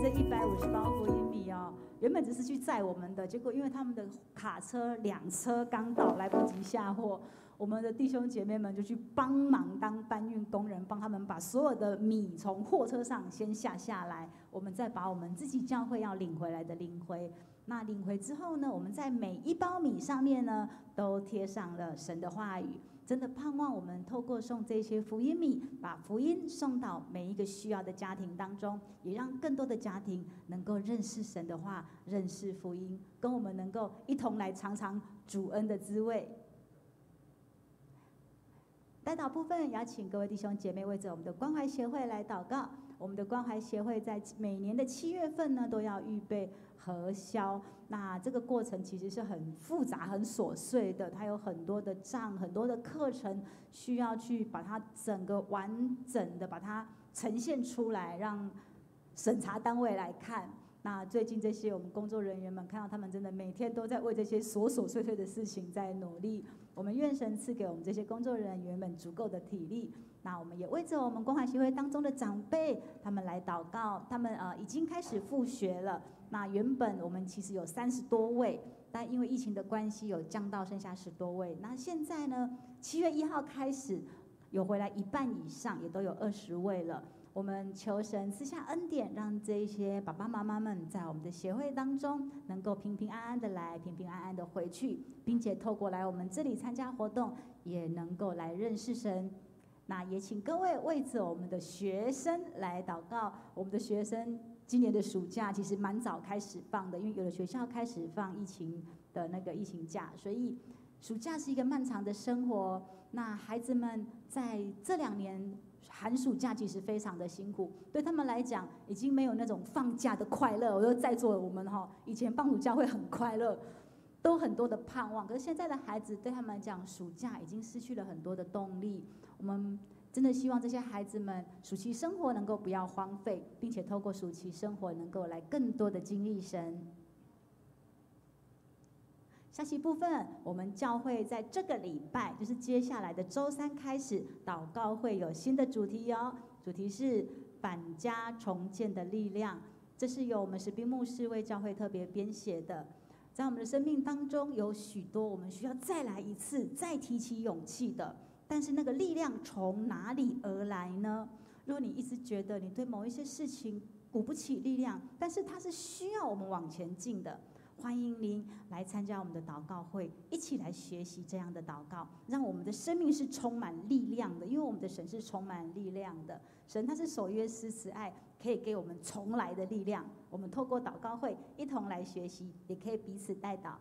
这一百五十包国米哦。原本只是去载我们的，结果因为他们的卡车两车刚到，来不及下货，我们的弟兄姐妹们就去帮忙当搬运工人，帮他们把所有的米从货车上先下下来，我们再把我们自己教会要领回来的领回。那领回之后呢，我们在每一包米上面呢，都贴上了神的话语。真的盼望我们透过送这些福音米，把福音送到每一个需要的家庭当中，也让更多的家庭能够认识神的话，认识福音，跟我们能够一同来尝尝主恩的滋味。代祷部分，邀请各位弟兄姐妹为着我们的关怀协会来祷告。我们的关怀协会在每年的七月份呢，都要预备核销。那这个过程其实是很复杂、很琐碎的，它有很多的账、很多的课程，需要去把它整个完整的把它呈现出来，让审查单位来看。那最近这些我们工作人员们看到他们真的每天都在为这些琐琐碎碎的事情在努力。我们愿神赐给我们这些工作人员们足够的体力。那我们也为着我们关怀协会当中的长辈，他们来祷告。他们呃已经开始复学了。那原本我们其实有三十多位，但因为疫情的关系，有降到剩下十多位。那现在呢，七月一号开始有回来一半以上，也都有二十位了。我们求神赐下恩典，让这些爸爸妈妈们在我们的协会当中，能够平平安安的来，平平安安的回去，并且透过来我们这里参加活动，也能够来认识神。那也请各位为着我们的学生来祷告。我们的学生今年的暑假其实蛮早开始放的，因为有的学校开始放疫情的那个疫情假，所以暑假是一个漫长的生活。那孩子们在这两年寒暑假其实非常的辛苦，对他们来讲已经没有那种放假的快乐。我说在座的我们哈，以前放暑假会很快乐，都很多的盼望。可是现在的孩子对他们来讲，暑假已经失去了很多的动力。我们真的希望这些孩子们暑期生活能够不要荒废，并且透过暑期生活能够来更多的经历神。下期部分，我们教会在这个礼拜，就是接下来的周三开始，祷告会有新的主题哦。主题是返家重建的力量，这是由我们士兵牧师为教会特别编写的。在我们的生命当中，有许多我们需要再来一次，再提起勇气的。但是那个力量从哪里而来呢？如果你一直觉得你对某一些事情鼓不起力量，但是它是需要我们往前进的，欢迎您来参加我们的祷告会，一起来学习这样的祷告，让我们的生命是充满力量的。因为我们的神是充满力量的，神他是守约施慈爱，可以给我们重来的力量。我们透过祷告会一同来学习，也可以彼此带祷。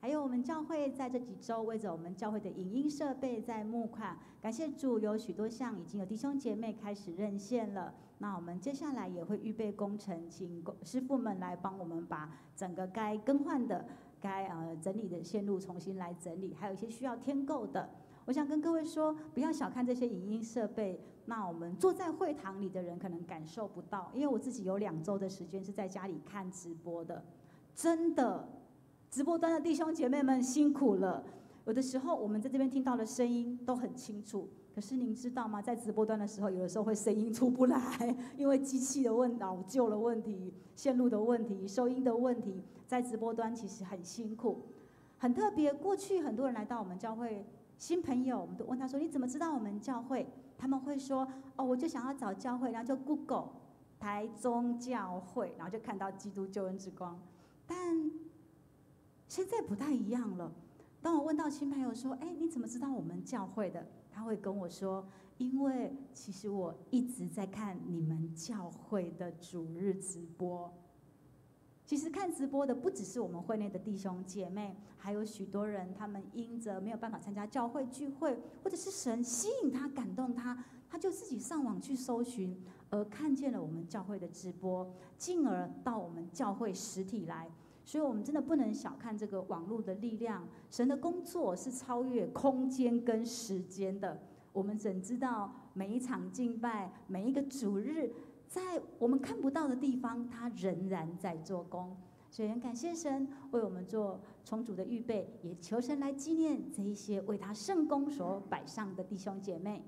还有我们教会在这几周为着我们教会的影音设备在募款，感谢主，有许多项已经有弟兄姐妹开始认线了。那我们接下来也会预备工程，请师傅们来帮我们把整个该更换的、该呃整理的线路重新来整理，还有一些需要添购的。我想跟各位说，不要小看这些影音设备。那我们坐在会堂里的人可能感受不到，因为我自己有两周的时间是在家里看直播的，真的。直播端的弟兄姐妹们辛苦了。有的时候我们在这边听到的声音都很清楚，可是您知道吗？在直播端的时候，有的时候会声音出不来，因为机器的问老旧的问题、线路的问题、收音的问题，在直播端其实很辛苦，很特别。过去很多人来到我们教会，新朋友，我们都问他说：“你怎么知道我们教会？”他们会说：“哦，我就想要找教会，然后就 Google 台中教会，然后就看到基督救恩之光。”但现在不太一样了。当我问到新朋友说：“哎，你怎么知道我们教会的？”他会跟我说：“因为其实我一直在看你们教会的主日直播。其实看直播的不只是我们会内的弟兄姐妹，还有许多人，他们因着没有办法参加教会聚会，或者是神吸引他、感动他，他就自己上网去搜寻，而看见了我们教会的直播，进而到我们教会实体来。”所以，我们真的不能小看这个网络的力量。神的工作是超越空间跟时间的。我们怎知道每一场敬拜、每一个主日，在我们看不到的地方，他仍然在做工。所以，很感谢神为我们做充足的预备，也求神来纪念这一些为他圣功所摆上的弟兄姐妹。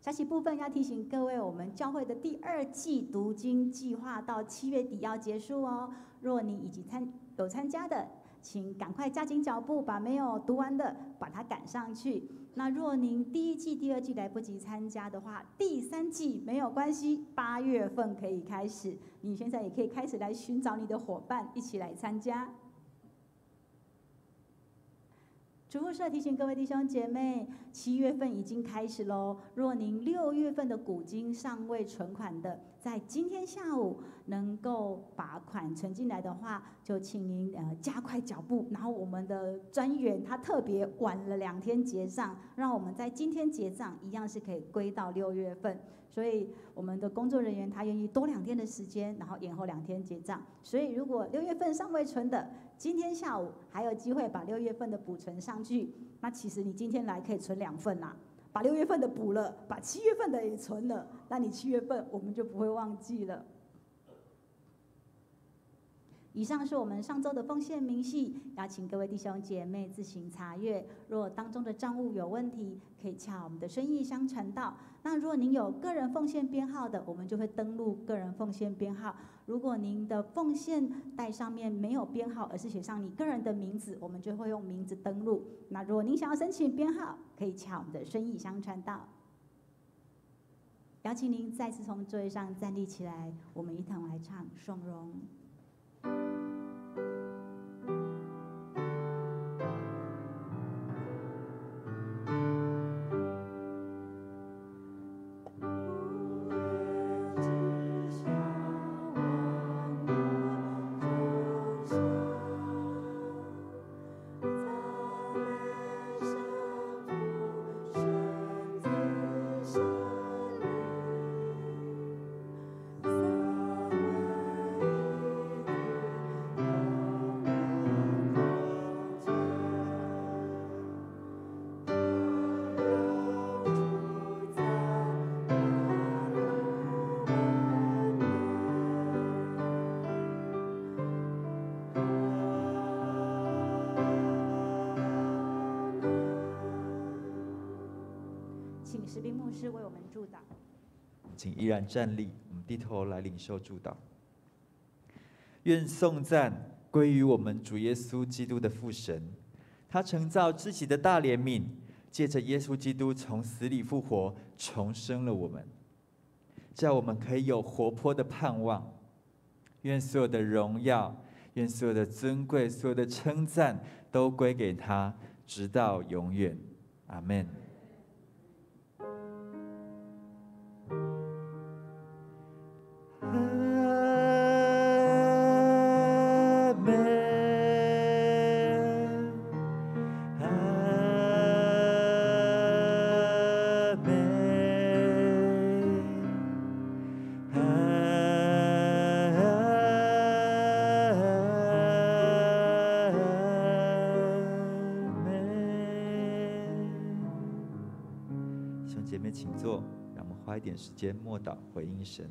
下期部分要提醒各位，我们教会的第二季读经计划到七月底要结束哦。若你已经参有参加的，请赶快加紧脚步，把没有读完的把它赶上去。那若您第一季、第二季来不及参加的话，第三季没有关系，八月份可以开始。你现在也可以开始来寻找你的伙伴，一起来参加。主妇社提醒各位弟兄姐妹，七月份已经开始喽。若您六月份的股金尚未存款的，在今天下午能够把款存进来的话，就请您呃加快脚步。然后我们的专员他特别晚了两天结账，让我们在今天结账，一样是可以归到六月份。所以我们的工作人员他愿意多两天的时间，然后延后两天结账。所以如果六月份尚未存的，今天下午还有机会把六月份的补存上去。那其实你今天来可以存两份啦，把六月份的补了，把七月份的也存了，那你七月份我们就不会忘记了。以上是我们上周的奉献明细，邀请各位弟兄姐妹自行查阅。若当中的账务有问题，可以洽我们的生意相传道。那如果您有个人奉献编号的，我们就会登录个人奉献编号。如果您的奉献袋上面没有编号，而是写上你个人的名字，我们就会用名字登录。那如果您想要申请编号，可以洽我们的生意相传道。邀请您再次从座位上站立起来，我们一同来唱《颂荣》。请士兵牧师为我们祝祷。请依然站立，我们低头来领受祝祷。愿颂赞归于我们主耶稣基督的父神，他承造自己的大怜悯，借着耶稣基督从死里复活，重生了我们，叫我们可以有活泼的盼望。愿所有的荣耀，愿所有的尊贵，所有的称赞，都归给他，直到永远。阿门。时间莫倒回应神。